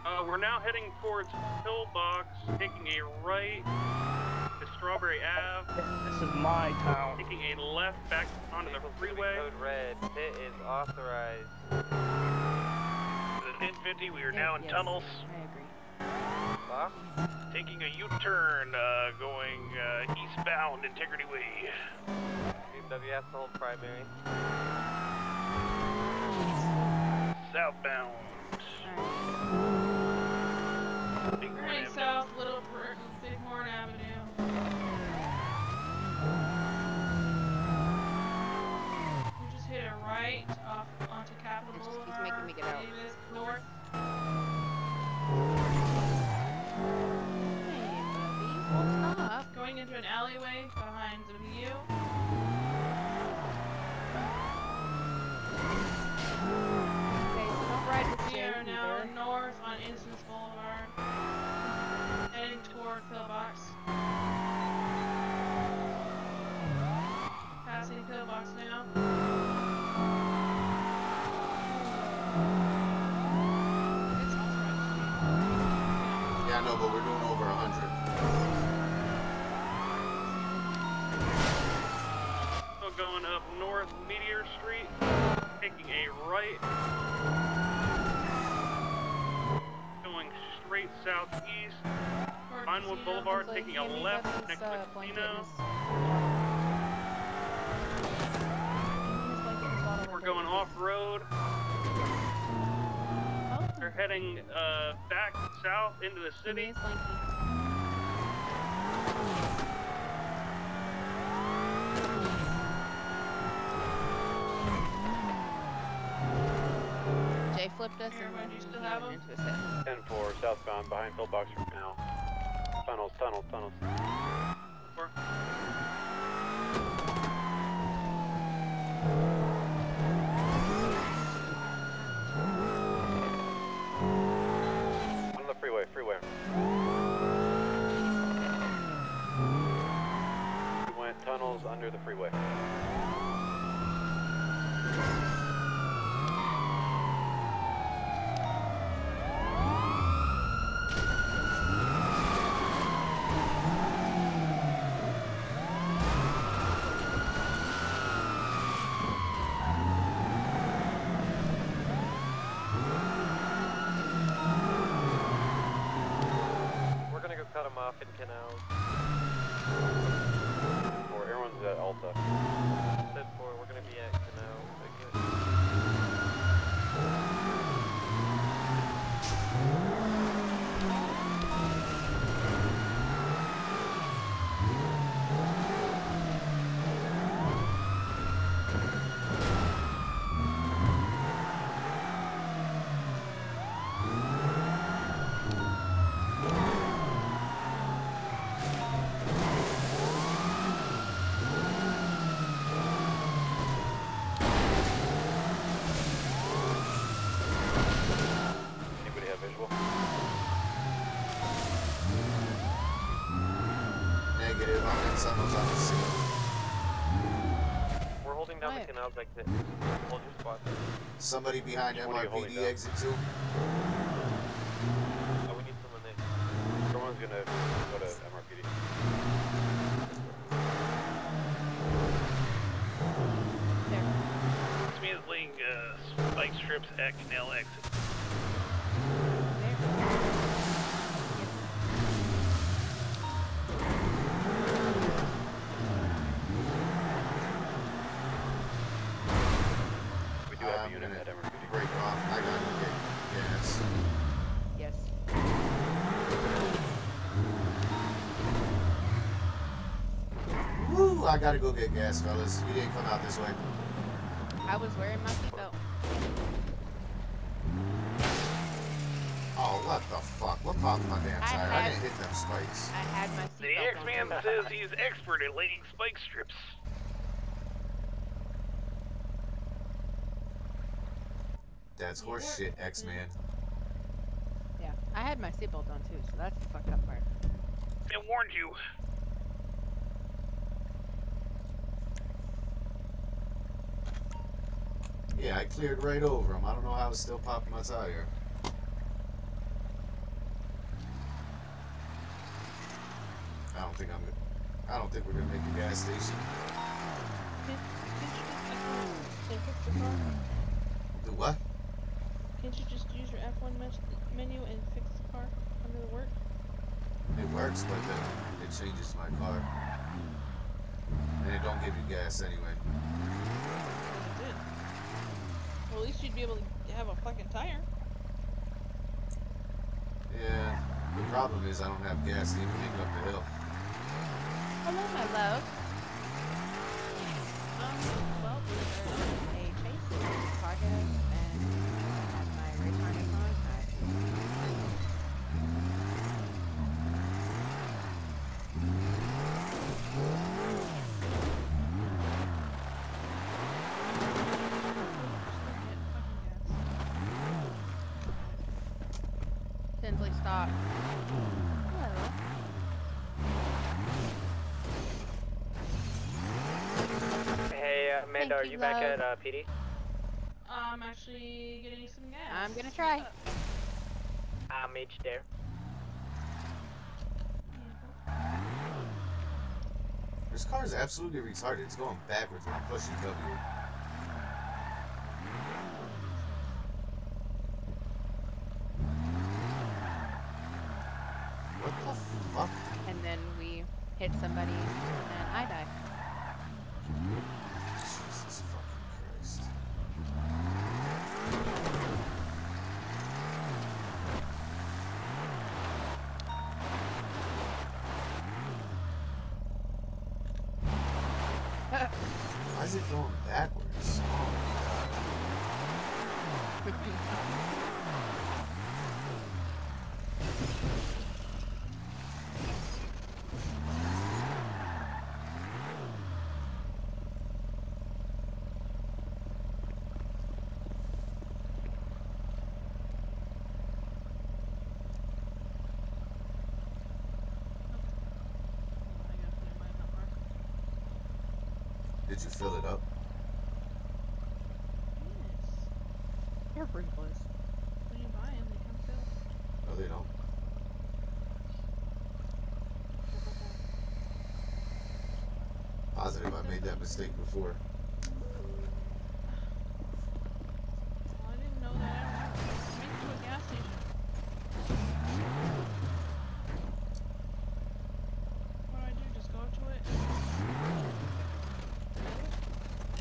Uh, we're now heading towards Pillbox, taking a right to Strawberry Ave. This is my town. Taking a left back onto the freeway. Code red. It is authorized. The 1050, we are now in tunnels. Box? Taking a U-turn, uh, going uh, eastbound Integrity Way. BMW has to hold primary. Southbound. Big We're Horn heading Avenue. south, Little Br- Bighorn Avenue. We just hit a right off onto Capitol It's just- he's making me get out. Davis, north. Hey, buddy, what's up? Going into an alleyway behind WU. Okay, so don't ride with We Jay are now either. north on Innocence Boulevard. Heading toward Pillbox. Passing Pillbox now. Yeah, I know, but we're doing over a hundred. So going up north Meteor Street, taking a right. Going straight southeast. Pinewood Boulevard, taking a left next to uh, the casino. in his- Amy's blanket in his bottle We're going off road. They're heading uh, back south into the city. Amy's blanket. Jay flipped us and Everyone, then you still he have went 'em? into his head. 10-4 southbound behind Pillbox now. Tunnels, tunnels, tunnels. On the freeway, freeway. We went tunnels under the freeway. We're gonna go cut them off in canals. Or everyone's at Alta. Said four, we're gonna be at canals. Again. Or Negative. I'm in Sunrise. I don't see him. We're holding down What? the canals exit. Hold your spot. Somebody behind Which one are you holding MRPD exit two. Oh, we need someone there. Someone's gonna go to MRPD. It's me is laying uh, spike strips at canal exit. We do have I'm a unit gonna at MRPD. break off. I gotta go get gas. Yes. Woo! I gotta go get gas, fellas. You didn't come out this way. I was wearing my seatbelt. Oh, what the fuck? What popped my damn tire? I, had- didn't hit them spikes. I had my The seatbelt on. X-Man says he's expert at laying spike strips. That's horse shit, X-Man. Yeah, I had my seatbelt on too, so that's the fucked up part. I warned you. Yeah, I cleared right over him. I don't know how it's still popping my tire. I don't think I'm. I don't think we're gonna make a gas station. Can't, can't you just F1 and fix the car? Do what? Can't you just use your F1 menu and fix the car under the work? It works, but then it changes my car, and it don't give you gas anyway. Well, at least you'd be able to have a fucking tire. Yeah. The problem is I don't have gas to even make up the hill. Hello, my love. Um, well, a chase in Carhead, and I have my race harness on. I... Tinsley, stop. Hello. Hey, uh, Amanda, Thank are you, you back at uh, PD? I'm actually getting some gas. I'm gonna try. I'm each there. This car is absolutely retarded. It's going backwards when I'm pushing W. What the fuck? And then we hit somebody, and then I die. Jesus fucking Christ. Why is it going backwards? Oh my god. Did you fill it up? You're pretty close. When you buy them, they come filled. No, they don't. Positive I made that mistake before. Well, I didn't know that. I went to a gas station. What do I do? Just go to it?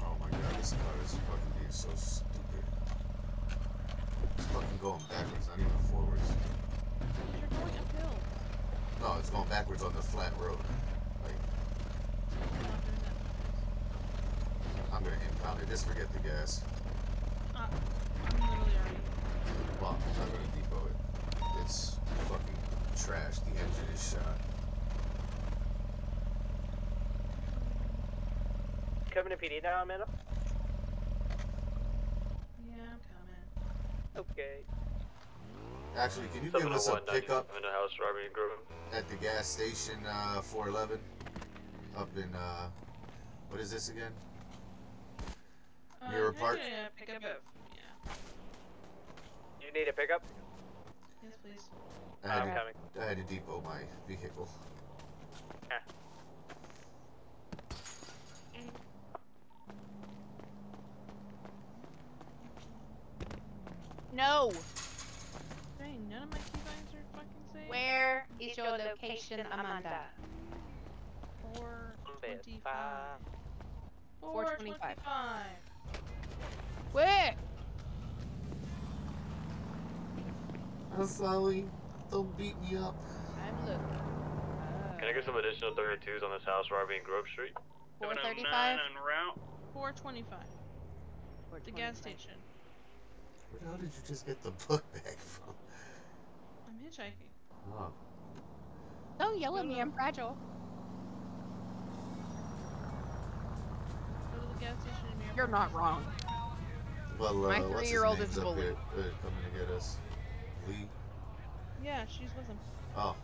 Oh my god, this car is fucking being so stupid. It's fucking going backwards, not even forwards. You're going uphill. No, it's going backwards on the flat road. Like, You're not doing that. I'm gonna impound it. Just forget the gas. Uh, I'm literally already. Well, I'm not gonna depot it. It's fucking trash. The engine is shot. Coming to PD now, Amanda? Yeah, I'm coming. Okay. Actually, can you give us a pickup in the house robbery in Grove. at the gas station uh, 411 up in uh, what is this again? Mirror Um, Park. Yeah, pick up at, yeah. You need a pickup? Yes, please. I had, I'm to, coming. I had to depot my vehicle. No. Dang, none of my keybinds are fucking safe. Where is your location, Amanda? Four twenty-five. 425. Four twenty-five. Where? I'm sorry. Don't beat me up. I'm looking. Can I get some additional 32s on this house robbery in Grove Street? 435 709 en route. Four twenty-five. The gas station. Where the hell did you just get the book bag from? I'm hitchhiking. Oh. Don't yell at me. I'm fragile. Go to the gas station in You're not wrong. Well, uh, My three-year-old is up bullied. here, uh, coming to get us. Lee. Yeah, she's with him. Oh.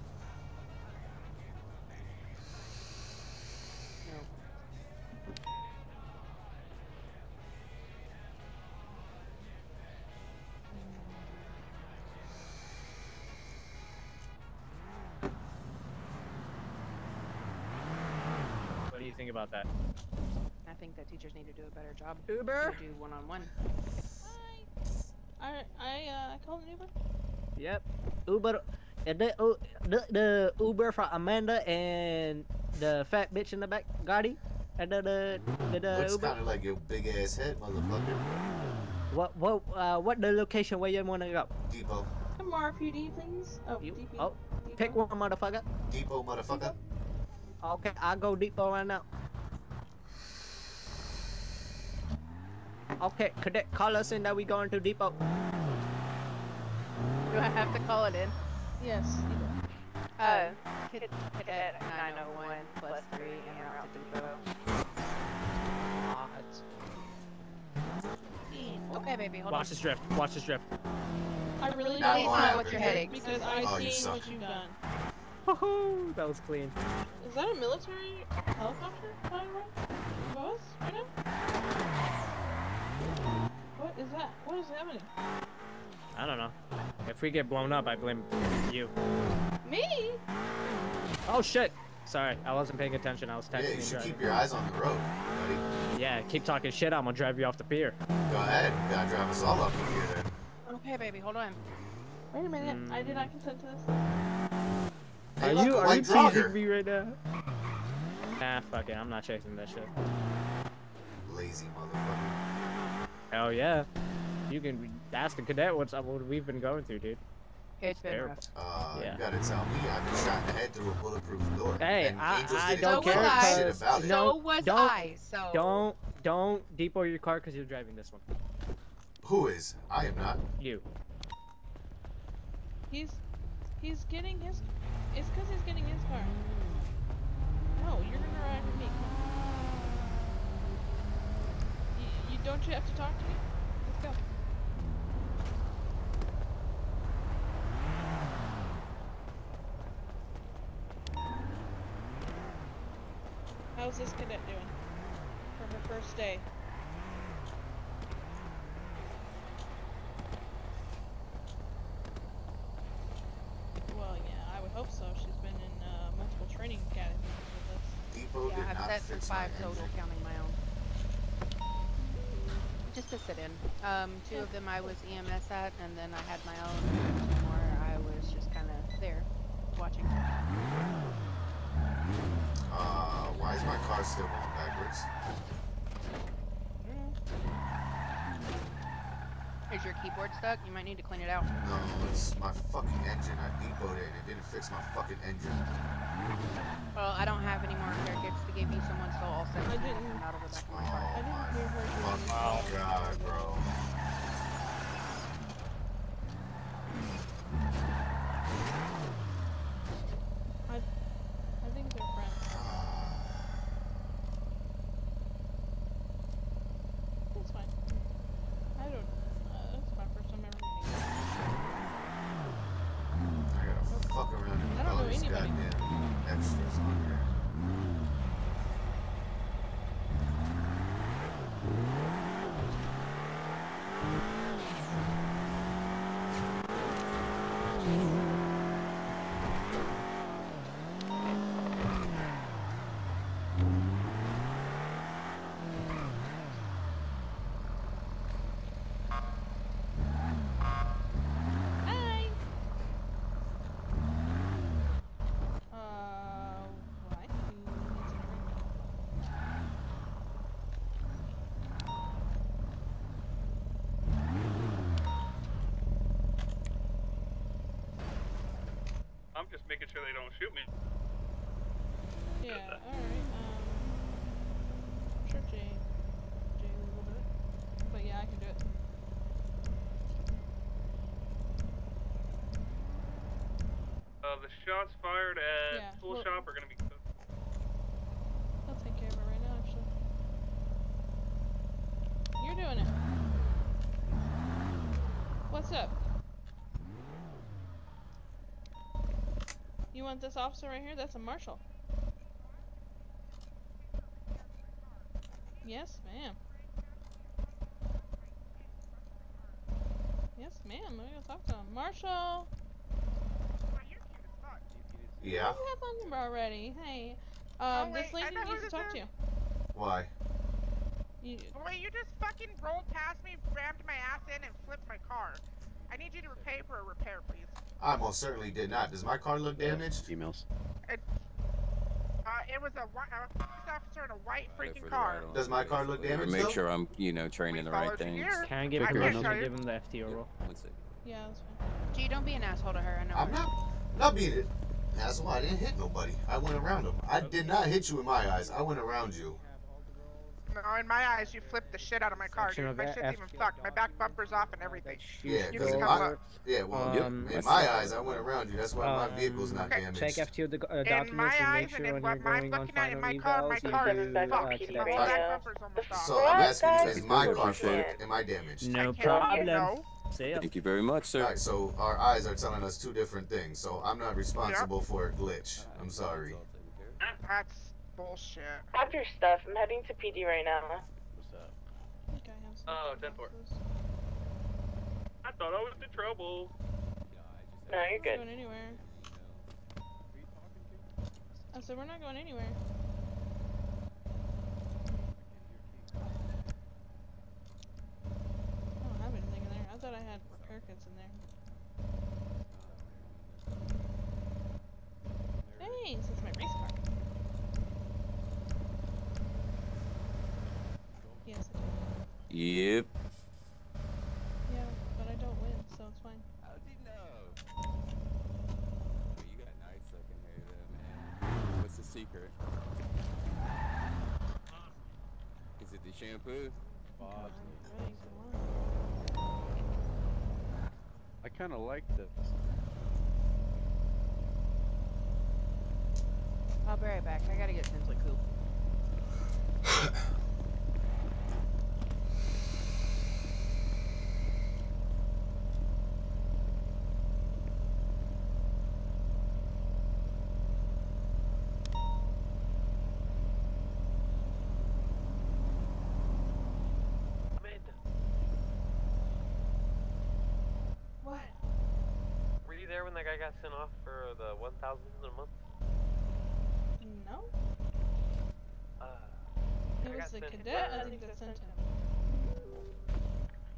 About that? I think that teachers need to do a better job. Uber? To do one-on-one. I I uh I called an Uber. Yep. Uber. uh, The, uh, the, the Uber for Amanda and the fat bitch in the back, Gotti. And the the the, the Looks Uber. kind of like your big ass head, motherfucker. What what uh what the location where you wanna go? Depot. Come RPD, please. Oh, You, DP. oh, pick one, motherfucker. Depot, motherfucker. Okay, I'll go depot right now. Okay, cadet, call us in that we going to depot. Do I have to call it in? Yes. Uh, cadet, cadet 901 plus 3 and route to depot. Okay, baby, hold Watch on. this drift. Watch this drift. I really Not don't gonna know what you're heading because I Oh, you see what you've done. Woohoo! That was clean. Is that a military helicopter flying around above us right now? What is that? What is happening? I don't know. If we get blown up, I blame you. Me? Oh shit! Sorry, I wasn't paying attention. I was texting Yeah, you should keep your eyes on the road, buddy. Yeah, keep talking shit. I'm gonna drive you off the pier. Go ahead. You gotta drive us all up in here then. Okay, baby, hold on. Wait a minute. I did not consent to this. Hey, are look, you are you white jogger. teasing me right now? Nah, fuck it. I'm not chasing that shit. Lazy motherfucker. Hell yeah. You can ask the cadet what's up, what we've been going through, dude. It's been rough. Uh, Yeah. you gotta tell me I've been shot in the head through a bulletproof door. Hey, I, I don't do care. jack about it. no, So was don't, I, so- Don't, don't depot your car because you're driving this one. Who is? I am not. You. He's he's getting his. It's because he's getting his car. No, you're gonna ride with me. You, you don't you have to talk to me? Let's go. How's this cadet doing for her first day? Well, yeah, I would hope so. She's been in uh, multiple training academies with us. Depot Yeah, I've not set for five total, engine. counting my own. Just to sit in. Um, two of them I was EMS at, and then I had my own. Two more I was just kind of there, watching. Uh, why is my car still going backwards? Is your keyboard stuck? You might need to clean it out. No, it's my fucking engine. I depoted it and it didn't fix my fucking engine. Well, I don't have any more care kits to give you. Someone stole all seven I didn't- out of the oh back of my car. I didn't hear her. Fucking god, bro. I, I think they're friends. That's fine. I don't. Uh, that's my first time ever meeting. her. Making sure they don't shoot me. Yeah, alright, um. Sure, Jay. Jay will do it. But yeah, I can do it. Uh, the shots fired at Yeah, Tool well- Shop are gonna be. I'll take care of it right now, actually. You're doing it. What's up? You want this officer right here? That's a marshal. Yes, ma'am. Yes, ma'am. Let me gonna talk to him. Marshal! Yeah. You have my number already. Hey. Um, Oh, this wait, I lady needs to this talk to you. Why? You, Oh, Wait, you just fucking rolled past me, rammed my ass in, and flipped my car. I need you to pay for a repair, please. I most certainly did not. Does my car look damaged? Emails. It, uh, it was a, whi- a police officer in a white freaking car. Does my car look damaged? Make sure I'm, you know, training the right things. here. Can I give I permission can't to give him the FTO roll? One second. Yeah, that's fine. Gee, don't be an asshole to her. I know. I'm her. not. Not being it. That's why I didn't hit nobody. I went around them. I did not hit you in my eyes. I went around you. No, in my eyes, you flipped the shit out of my car, dude. of My F- even fucked. My back bumper's off and everything. Yeah, You because can come I, up. yeah, well, Um, in my eyes, I went around you. That's why my Um, vehicle's not Okay. damaged. Check FTO the, uh, In documents my and make eyes, sure and in when what you're I'm going on looking at in final my car, my car is uh, fucked. to My that back effect. bumper's almost off. So I'm asking you, is my car Appreciate fucked? Am I damaged? No problem. know. See ya. Thank you very much, sir. Alright, so our eyes are telling us two different things. So I'm not responsible for a glitch. I'm sorry. That's bullshit. Have your stuff. I'm heading to PD right now. What's up? Okay, I Oh, 10 4. I thought I was in trouble. No, you're We're not good. going anywhere. I said we're not going anywhere. I don't have anything in there. I thought I had repair kits in there. Thanks, it's my race car. Yes, I do. Yep. Yeah, but I don't win, so it's fine. How did you know? you got nice looking hair though, man. What's the secret? Is it the shampoo? Ready. I kind of like this. I'll be right back. I gotta get Tinsley Coop. Amanda, What? were you there when that guy got sent off for the 1,000 a month? No? Uh, It was got the cadet, I for- think, that sent him.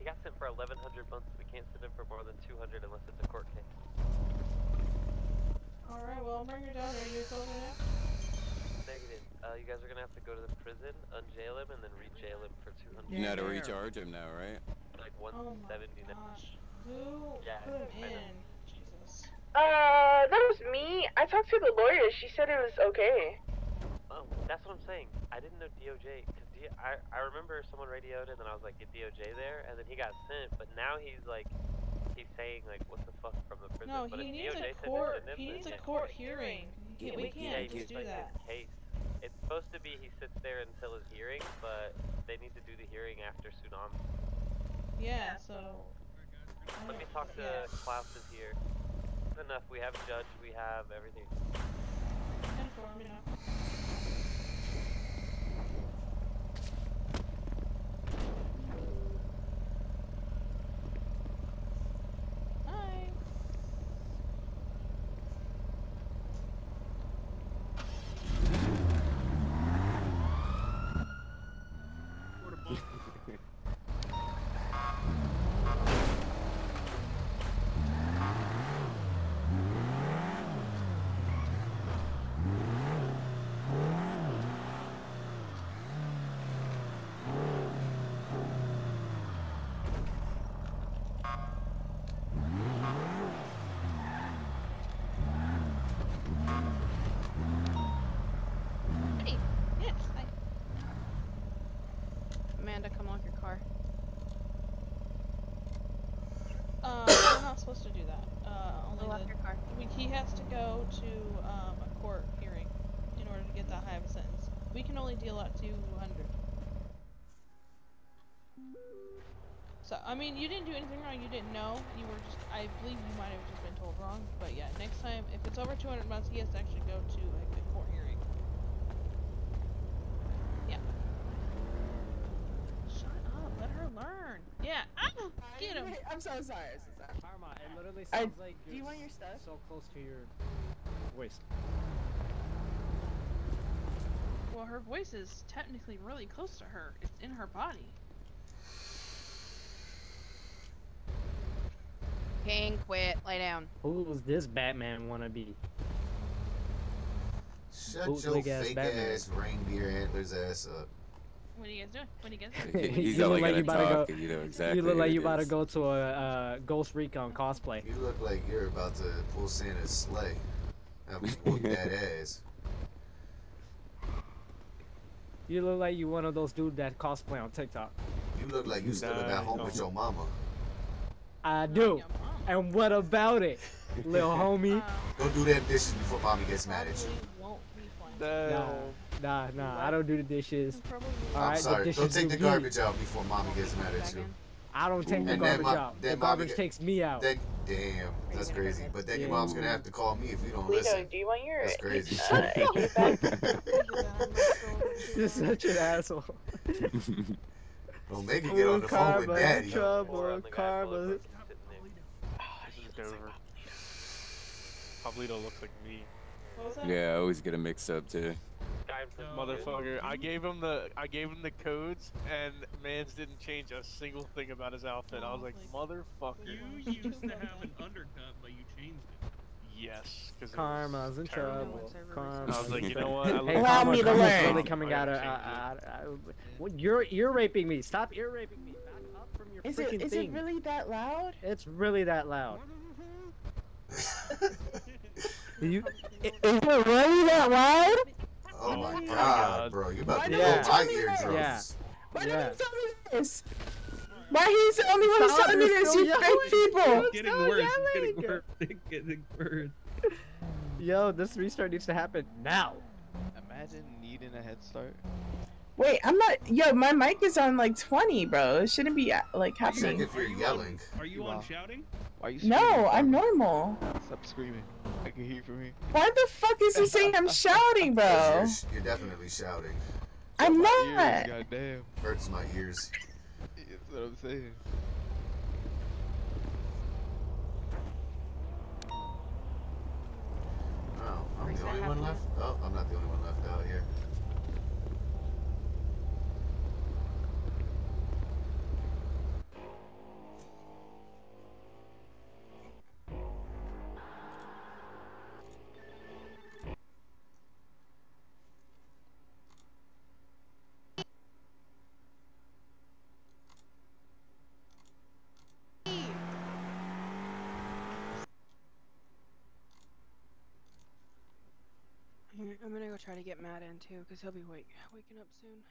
He got sent for 1,100 months. We can't send him for more than 200 unless it's a court case. Alright, well, I'll bring her down. Are you closing it? Negative. Uh, you guys are gonna have to go to the prison, unjail him, and then re-jail him for 200. You know how to recharge him now, right? Like 179. Oh my 170 gosh. Who Yeah, put him I know. in? Jesus. Uh, that was me. I talked to the lawyer. She said it was okay. Oh, that's what I'm saying. I didn't know DOJ because D- I I remember someone radioed and then I was like, get DOJ there, and then he got sent. But now he's like, he's saying like, what the fuck from the prison. No, but he if needs DOJ a said to court. him, He needs a court hearing. We Yeah, can't, we but can't yeah, just he's do like that. his case. It's supposed to be he sits there until his hearing, but they need to do the hearing after tsunami. Yeah, so. Let me talk to Yeah. Klaus is here. Enough. We have judge. We have everything. Only deal out 200. So, I mean, you didn't do anything wrong. You didn't know. You were just, I believe you might have just been told wrong. But yeah, next time, if it's over 200 months, he has to actually go to like a court hearing. Yeah. Shut up. Let her learn. Yeah. Ah, get him. I'm so sorry. I'm so sorry. Karma, it literally I- sounds like do you want your stuff? so close to your voice. Well, her voice is technically really close to her. It's in her body. King, quit. Lay down. Who Who's this Batman wannabe? Shut your Bootleg-ass fake Batman. ass reindeer antlers ass up. What are you guys doing? What are you guys doing? He's you look like you about to go. you know exactly you look like you it about to go to a uh, Ghost Recon cosplay. You look like you're about to pull Santa's sleigh. I'm whoop that ass. You look like you one of those dudes that cosplay on TikTok. You look like you still at home with your mama. I do. And what about it, little homie? Don't do them dishes before mommy gets mad at you. Nah, nah, nah. I don't do the dishes. I'm Alright, the sorry. dishes Don't take do the me. garbage out before mommy gets mad at you. I don't take the And then garbage mo- out. The then mommy garbage get- takes me out. Then, damn, that's crazy. But then your mom's gonna have to call me if you don't Guido, listen. do you want your That's crazy. uh, You're such an asshole. Don't make it get on the phone with daddy. trouble, karma. This is Dover. Pablito looks like me. Yeah, I always get a mix up too. Motherfucker, I gave him the I gave him the codes, and Mans didn't change a single thing about his outfit. I was like, motherfucker. You used to have an undercut, but you changed it. Yes, because Karma's in trouble. Karma's I was like, you know what? I Hey, look- Allow Karma, me to Karma's learn. really coming out of. Uh, uh, uh, what, you're ear raping me. Stop ear raping me. Back up from your Is freaking it is thing. it really that loud? It's really that loud. you, Is it really that loud? Oh my my god, God. bro. You about to Why blow don't my tell me that? eardrums. Yeah. Why Yeah. didn't you tell me this? Why he's the only one who's telling me this? You yelling. fake people. It's getting worse. It's getting yelling. worse. It's getting worse. Yo, this restart needs to happen now. Imagine needing a head start. Wait, I'm not. Yo, my mic is on like 20, bro. It shouldn't be uh, like Check happening. if you're yelling. Are you on shouting? Why are you screaming? No, I'm normal. Stop screaming. I can hear you from here. Why the fuck is he saying I'm shouting, bro? You're, you're definitely shouting. I'm Ears, not. goddamn. Hurts my ears. That's what I'm saying. Oh, I'm the only one left? Oh, I'm not the only one left out here. Here, try to get Matt in too, cause he'll be wake waking up soon.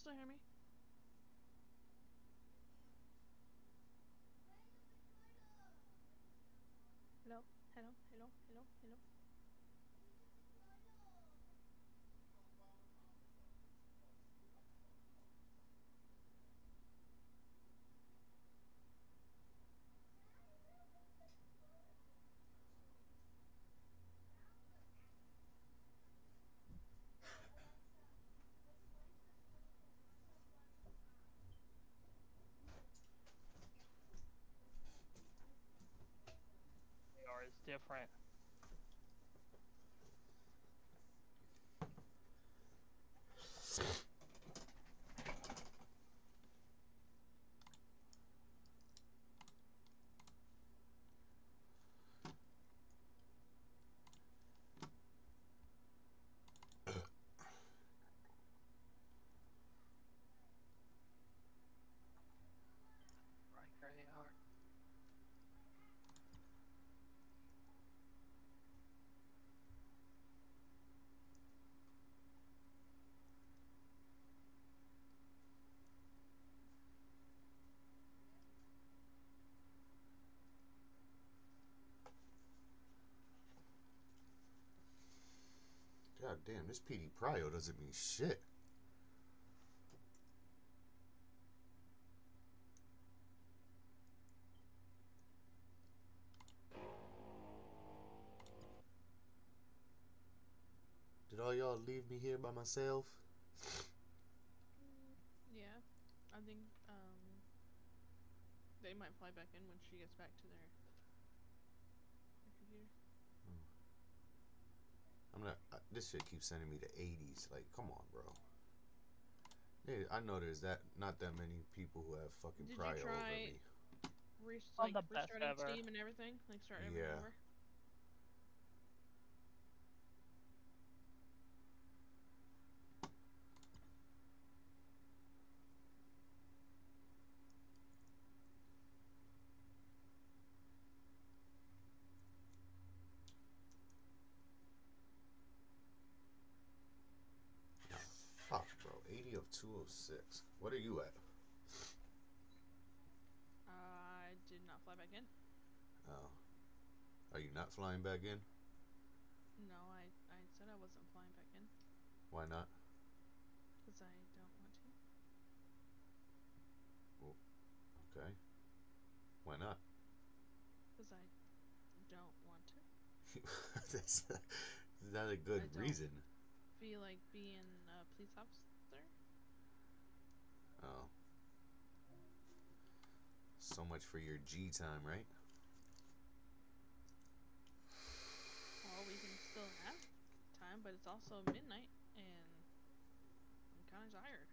Still hear me? Hello? Hello? Hello? Hello? Hello? AR is different. Damn, this PD Prio doesn't mean shit. Did all y'all leave me here by myself? Yeah. I think um they might fly back in when she gets back to their, their computer. I'm not. Uh, this shit keeps sending me to 80s. Like, come on, bro. Yeah, I know there's that not that many people who have fucking Did prio you over try me. re- like the best restarting ever. Steam and everything? Like start Yeah. over? Fuck, bro. 80 of 206. What are you at? Uh, I did not fly back in. Oh. Are you not flying back in? No, I I said I wasn't flying back in Why not? because I don't want to. Okay. Why not? Because I don't want to. That's not a good I reason. Feel like being a police officer. Oh. So much for your G time, right? Well, we can still have time, but it's also midnight, and I'm kind of tired.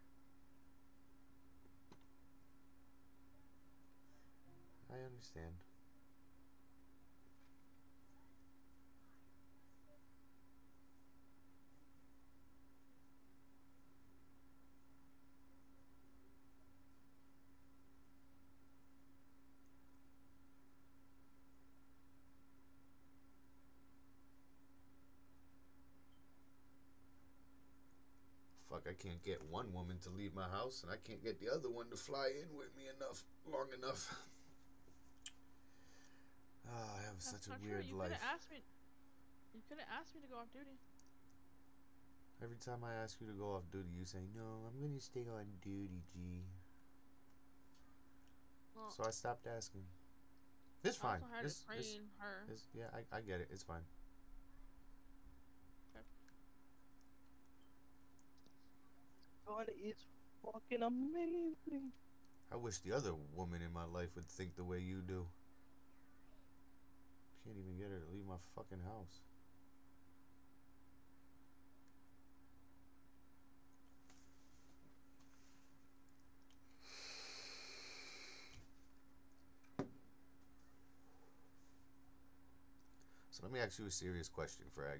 I understand. Fuck, I can't get one woman to leave my house, and I can't get the other one to fly in with me enough, long enough. Ah, I have That's such a weird You life. could have asked me. You could have asked me to go off duty. Every time I ask you to go off duty, you say, no, I'm going to stay on duty, G. Well, So I stopped asking. It's fine. also had to It's, it's, it's- yeah, I, I get it. It's fine. God, it's fucking amazing. I wish the other woman in my life would think the way you do. Can't even get her to leave my fucking house. So let me ask you a serious question, Frag.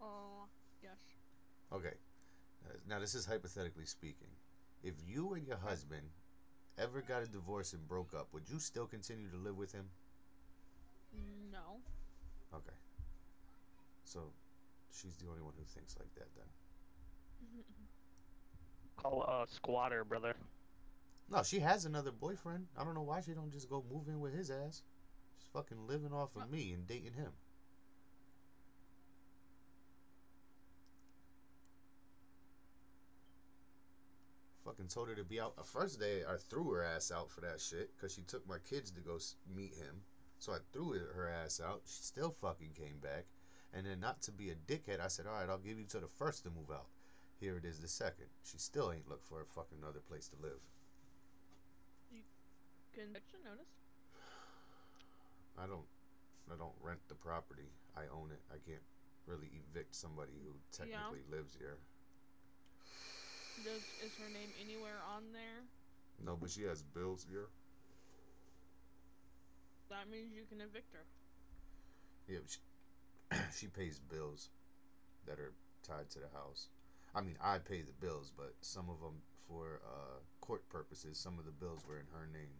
Oh, yes. Okay. Now, this is hypothetically speaking. If you and your husband ever got a divorce and broke up, would you still continue to live with him? No. Okay. So, she's the only one who thinks like that then. call a squatter, brother. No, she has another boyfriend. I don't know why she don't just go move in with his ass. She's fucking living off of me and dating him. Fucking told her to be out. The first day, I threw her ass out for that shit because she took my kids to go meet him. So I threw her ass out. She still fucking came back. And then, not to be a dickhead, I said, all right, I'll give you to the first to move out. Here it is, the second. She still ain't looked for a fucking other place to live. You Conviction notice. I don't I don't rent the property. I own it. I can't really evict somebody who technically lives here. Does is her name anywhere on there? No, but she has bills here. That means you can evict her. Yeah, but she, she pays bills that are tied to the house. I mean, I pay the bills, but some of them for uh, court purposes, some of the bills were in her name.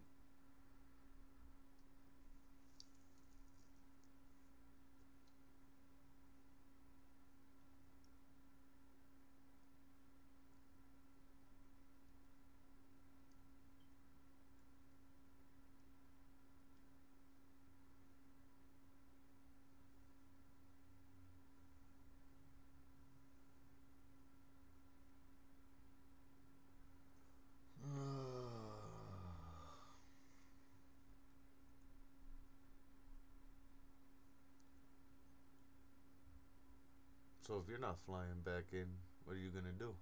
So if you're not flying back in, what are you gonna do?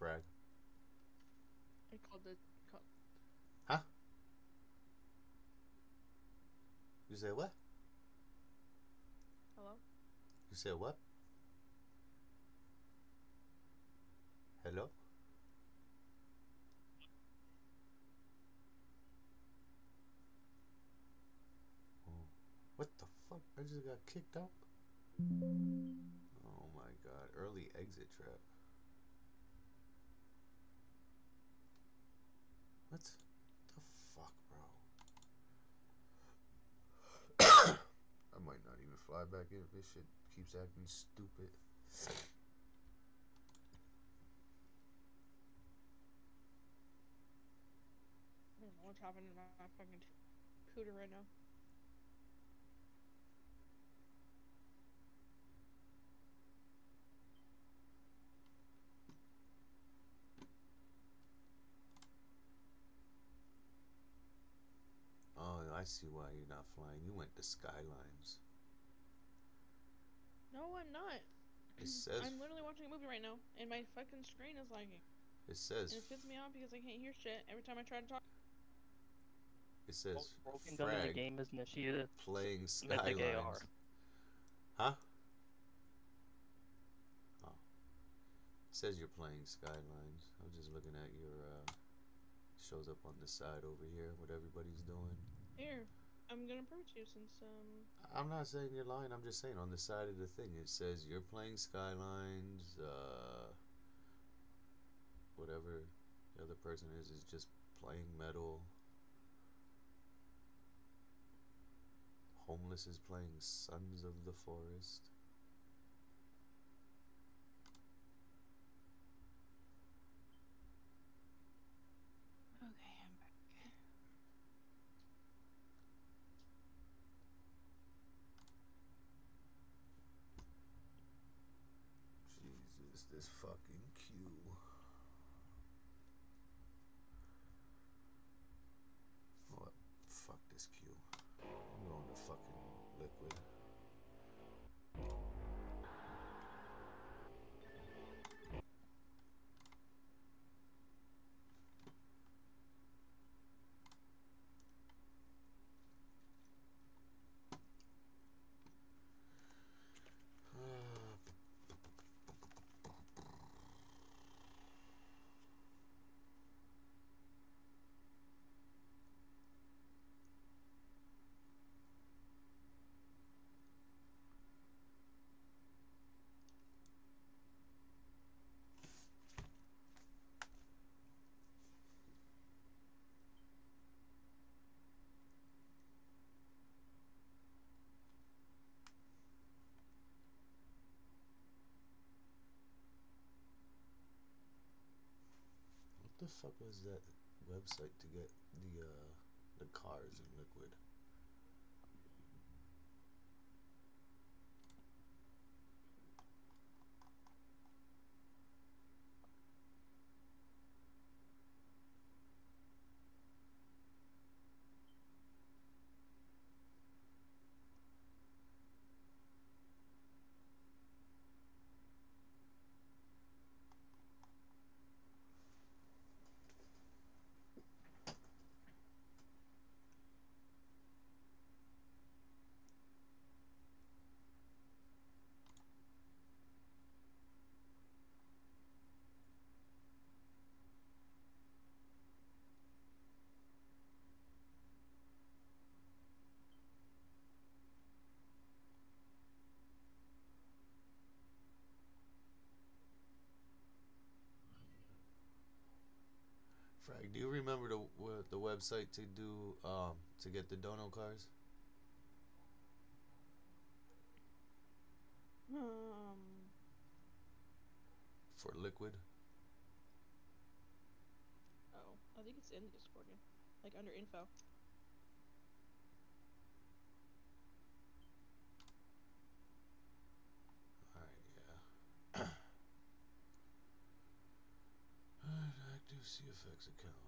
Frag. I called the. Call, Huh? You say what? hello. You say what? Hello? Oh, What the fuck? I just got kicked out? Oh my god. Early exit trap. What the fuck, bro? I might not even fly back in if this shit keeps acting stupid. I don't know what's happening to my my fucking computer right now. Oh, I see why you're not flying. You went to Skylines. No, I'm not. It says I'm literally watching a movie right now, and my fucking screen is lagging. it says And it pisses me off because I can't hear shit every time I try to talk. it says Broken gun in the game is Nishida. playing Skylines. Huh? Oh. It says you're playing Skylines. I was just looking at your uh shows up on the side over here what everybody's doing. Here, I'm gonna since um. I'm not saying you're lying. I'm just saying on the side of the thing it says you're playing Skylines. Uh, whatever the other person is is just playing metal. Homeless is playing Sons of the Forest. Okay, I'm back. Jesus, this fucking queue. The fuck was that website to get the uh the cars in liquid? Frag, do you remember the the website to do um to get the dono cars? Um, For liquid? oh, I think it's in the Discord, yeah. Like under info. Alright, yeah. Alright, active CFX account.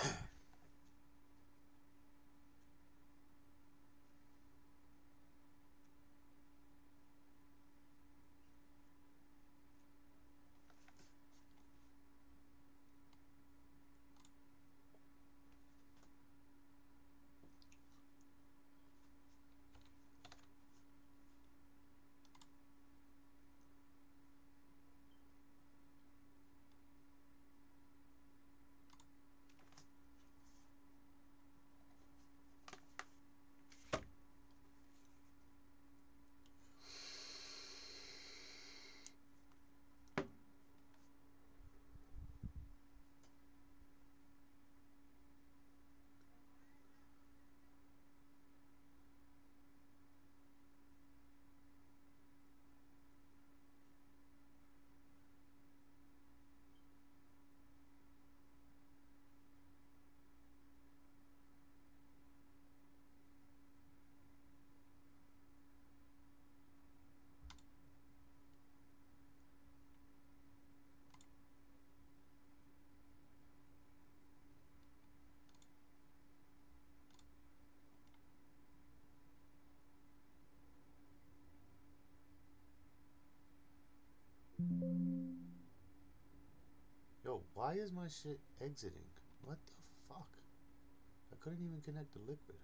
why is my shit exiting? What the fuck? I couldn't even connect the liquid.